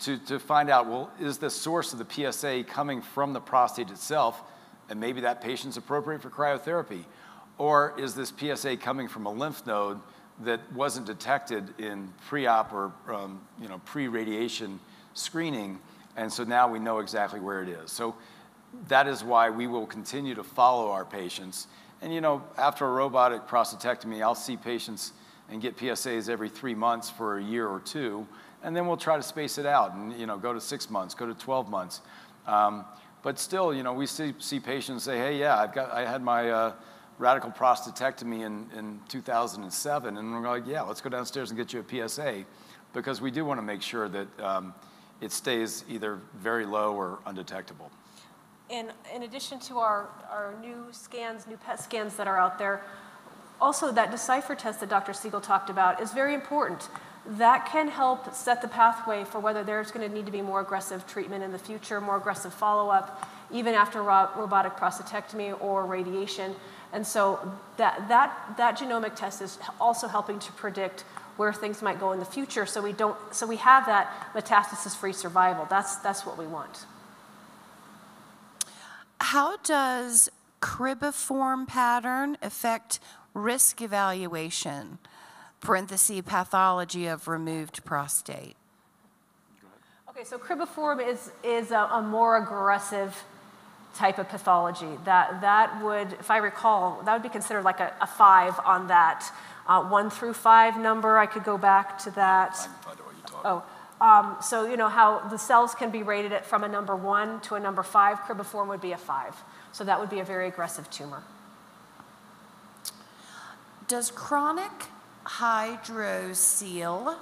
to, to find out, well, is the source of the PSA coming from the prostate itself? And maybe that patient's appropriate for cryotherapy. Or is this PSA coming from a lymph node that wasn't detected in pre-op or um, you know, pre-radiation screening? And so now we know exactly where it is. So that is why we will continue to follow our patients. And you know, after a robotic prostatectomy, I'll see patients and get PSAs every three months for a year or two, and then we'll try to space it out and you know, go to six months, go to 12 months. Um, but still, you know, we see, see patients say, hey, yeah, I've got, I had my uh, radical prostatectomy in, in 2007, and we're like, yeah, let's go downstairs and get you a PSA, because we do want to make sure that um, it stays either very low or undetectable. In, in addition to our, our new scans, new PET scans that are out there, also that Decipher test that Dr. Siegel talked about is very important. That can help set the pathway for whether there's going to need to be more aggressive treatment in the future, more aggressive follow-up, even after ro robotic prostatectomy or radiation. And so that, that, that genomic test is also helping to predict where things might go in the future so we don't so we have that metastasis-free survival. That's, that's what we want. How does cribriform pattern affect risk evaluation, parenthesis pathology of removed prostate? Okay, so cribriform is, is a, a more aggressive type of pathology. That, that would, if I recall, that would be considered like a, a five on that. Uh, one through five number, I could go back to that. I can find out what you're talking Oh, um, so you know how the cells can be rated at, from a number one to a number five, cribriform would be a five. So that would be a very aggressive tumor. Does chronic hydrocele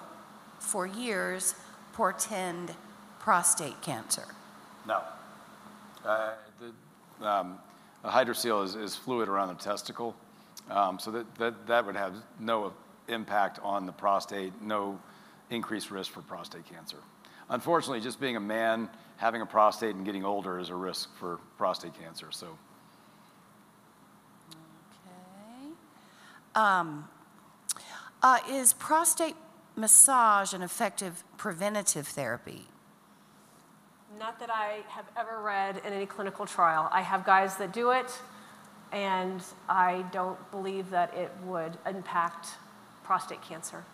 for years portend prostate cancer? No. Uh, the, um, a hydrocele is, is fluid around the testicle. Um, so that, that, that would have no impact on the prostate, no increased risk for prostate cancer. Unfortunately, just being a man, having a prostate and getting older is a risk for prostate cancer. So Okay. Um, uh, is prostate massage an effective preventative therapy? Not that I have ever read in any clinical trial. I have guys that do it, and I don't believe that it would impact prostate cancer.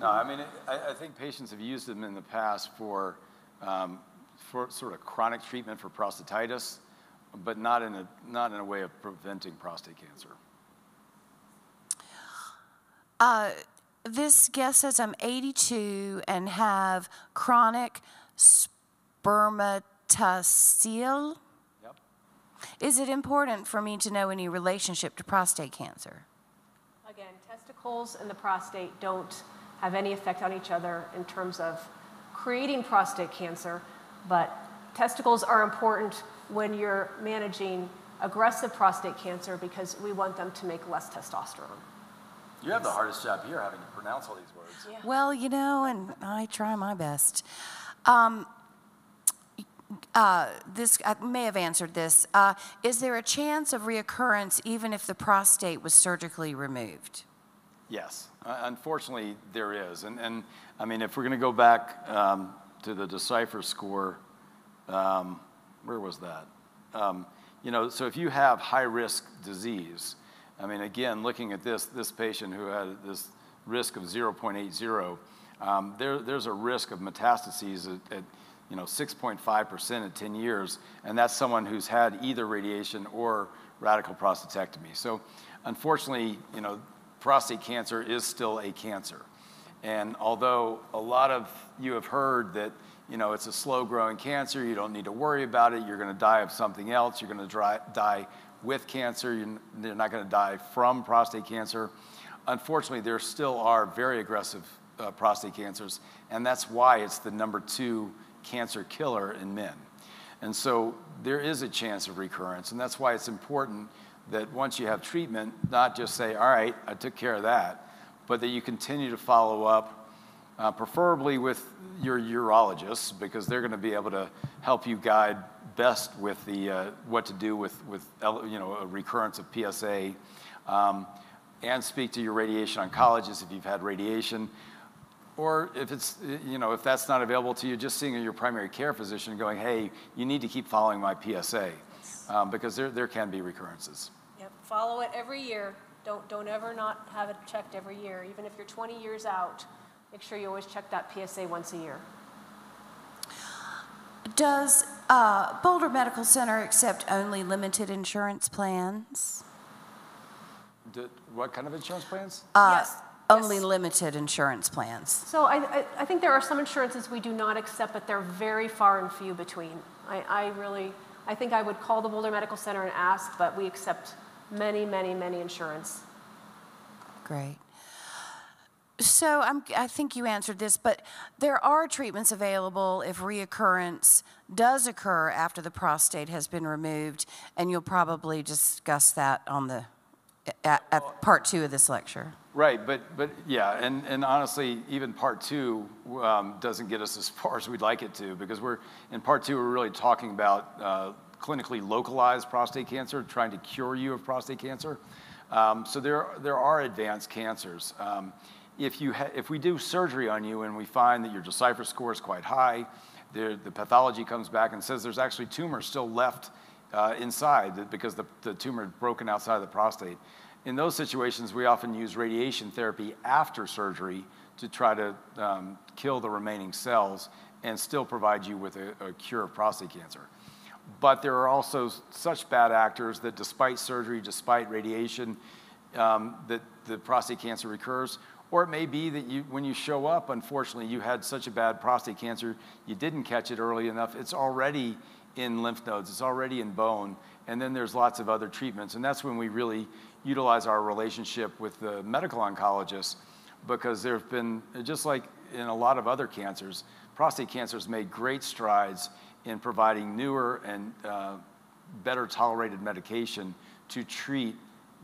No, I mean, I, I think patients have used them in the past for, um, for sort of chronic treatment for prostatitis, but not in a, not in a way of preventing prostate cancer. Uh, this guest says I'm 82 and have chronic spermatocele. Yep. Is it important for me to know any relationship to prostate cancer? Again, testicles and the prostate don't have any effect on each other in terms of creating prostate cancer, but testicles are important when you're managing aggressive prostate cancer because we want them to make less testosterone. You have the hardest job here having to pronounce all these words. Well, you know, and I try my best. Um, uh, this I may have answered this. Uh, is there a chance of reoccurrence even if the prostate was surgically removed? Yes, uh, unfortunately, there is. And, and I mean, if we're going to go back um, to the Decipher score, um, where was that? Um, you know, so if you have high risk disease, I mean, again, looking at this, this patient who had this risk of 0.80, um, there, there's a risk of metastases at, at you know, 6.5% at 10 years, and that's someone who's had either radiation or radical prostatectomy. So unfortunately, you know, prostate cancer is still a cancer. And although a lot of you have heard that, you know, it's a slow growing cancer, you don't need to worry about it, you're going to die of something else, you're going to die with cancer, you're not going to die from prostate cancer. Unfortunately, there still are very aggressive uh, prostate cancers, and that's why it's the number two cancer killer in men. And so there is a chance of recurrence, and that's why it's important that once you have treatment, not just say, all right, I took care of that, but that you continue to follow up, uh, preferably with your urologist, because they're going to be able to help you guide best with the, uh, what to do with, with you know, a recurrence of PSA, um, and speak to your radiation oncologist if you've had radiation. Or if it's, you know, if that's not available to you, just seeing your primary care physician going, hey, you need to keep following my PSA um, because there, there can be recurrences. Yep, follow it every year. Don't, don't ever not have it checked every year. Even if you're 20 years out, make sure you always check that PSA once a year. Does uh, Boulder Medical Center accept only limited insurance plans? Did, what kind of insurance plans? Uh, Yes, Only limited insurance plans. So I, I, I think there are some insurances we do not accept, but they're very far and few between. I, I really, I think I would call the Boulder Medical Center and ask, but we accept many, many, many insurance. Great. So I'm, I think you answered this, but there are treatments available if reoccurrence does occur after the prostate has been removed, and you'll probably discuss that on the at, at part two of this lecture. Right, but, but yeah, and, and honestly, even part two um, doesn't get us as far as we'd like it to because we're, in part two, we're really talking about uh, clinically localized prostate cancer, trying to cure you of prostate cancer. Um, so there, there are advanced cancers. Um, if, you ha- if we do surgery on you and we find that your Decipher score is quite high, the, the pathology comes back and says there's actually tumor still left uh, inside because the, the tumor had broken outside of the prostate. In those situations, we often use radiation therapy after surgery to try to um, kill the remaining cells and still provide you with a, cure of prostate cancer. But there are also such bad actors that despite surgery, despite radiation, um, that the prostate cancer recurs. Or it may be that you, when you show up, unfortunately, you had such a bad prostate cancer, you didn't catch it early enough. It's already in lymph nodes, it's already in bone, and then there's lots of other treatments. And that's when we really utilize our relationship with the medical oncologists because there have been, just like in a lot of other cancers, prostate cancer has made great strides in providing newer and uh, better tolerated medication to treat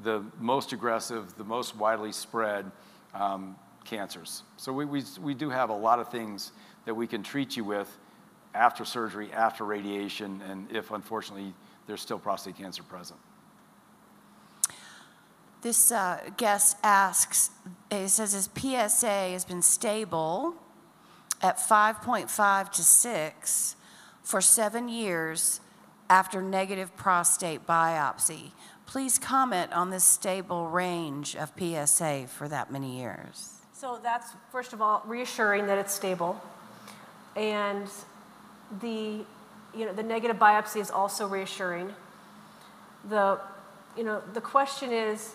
the most aggressive, the most widely spread um, cancers. So we, we, we do have a lot of things that we can treat you with after surgery, after radiation, and if unfortunately there's still prostate cancer present. This uh, guest asks, he says his PSA has been stable at 5.5 to 6 for seven years after negative prostate biopsy. Please comment on this stable range of PSA for that many years. So that's, first of all, reassuring that it's stable. And the, you know, the negative biopsy is also reassuring. The, you know, the question is,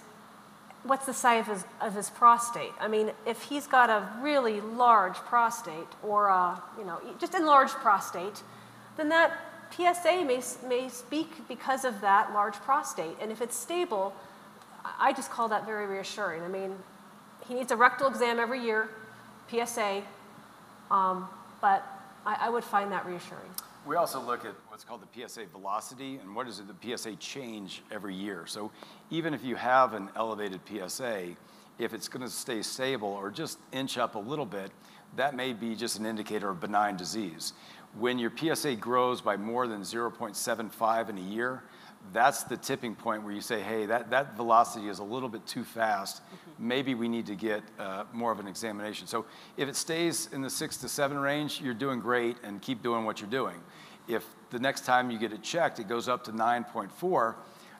what's the size of his, of his prostate? I mean, if he's got a really large prostate or a, you know, just enlarged prostate, then that PSA may, may speak because of that large prostate. And if it's stable, I just call that very reassuring. I mean, he needs a rectal exam every year, PSA, um, but I, I would find that reassuring. We also look at what's called the PSA velocity and what is it the PSA change every year. So even if you have an elevated PSA, if it's going to stay stable or just inch up a little bit, that may be just an indicator of benign disease. When your PSA grows by more than 0.75 in a year, that's the tipping point where you say, hey, that, that velocity is a little bit too fast. Mm-hmm. Maybe we need to get uh, more of an examination. So if it stays in the six to seven range, you're doing great and keep doing what you're doing. If the next time you get it checked, it goes up to 9.4,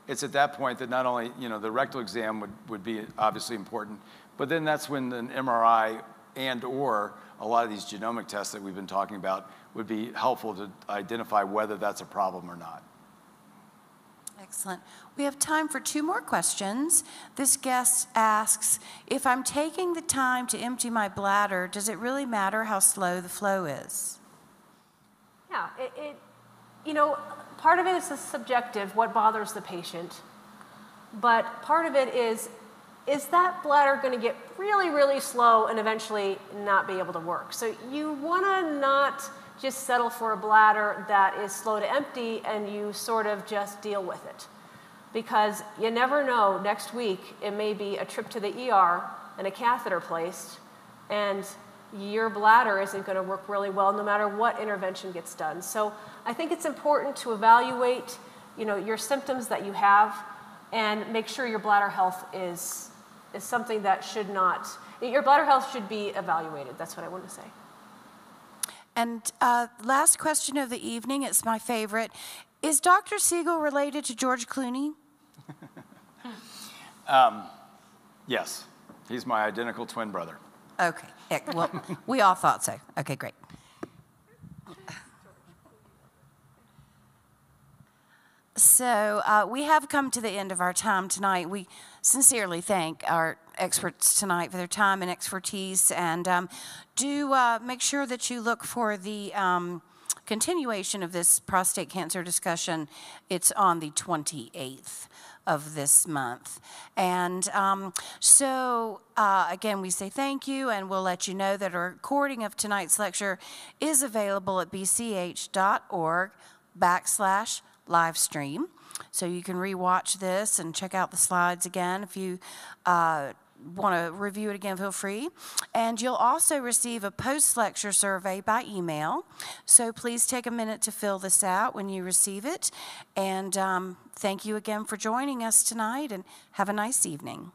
it's at that point that not only, you know, the rectal exam would, would be obviously important, but then that's when an MRI and or a lot of these genomic tests that we've been talking about would be helpful to identify whether that's a problem or not. Excellent. We have time for two more questions. This guest asks If I'm taking the time to empty my bladder, does it really matter how slow the flow is? Yeah, it, it you know, part of it is subjective, what bothers the patient. But part of it is is that bladder going to get really, really slow and eventually not be able to work? So you want to not just settle for a bladder that is slow to empty and you sort of just deal with it. Because you never know, next week it may be a trip to the ER and a catheter placed, and your bladder isn't going to work really well no matter what intervention gets done. So I think it's important to evaluate you know, your symptoms that you have and make sure your bladder health is, is something that should not, your bladder health should be evaluated. That's what I want to say. And uh, last question of the evening, it's my favorite. Is Dr. Siegel related to George Clooney? um, yes, he's my identical twin brother. Okay, well, we all thought so. Okay, great. So uh, we have come to the end of our time tonight. We sincerely thank our experts tonight for their time and expertise, and um, do uh, make sure that you look for the um, continuation of this prostate cancer discussion. It's on the 28th of this month. And um, so, uh, again, we say thank you, and we'll let you know that a recording of tonight's lecture is available at bch.org backslash live stream. So you can rewatch this and check out the slides again if you uh, want to review it again, feel free. And you'll also receive a post lecture survey by email. So please take a minute to fill this out when you receive it. And um, thank you again for joining us tonight and have a nice evening.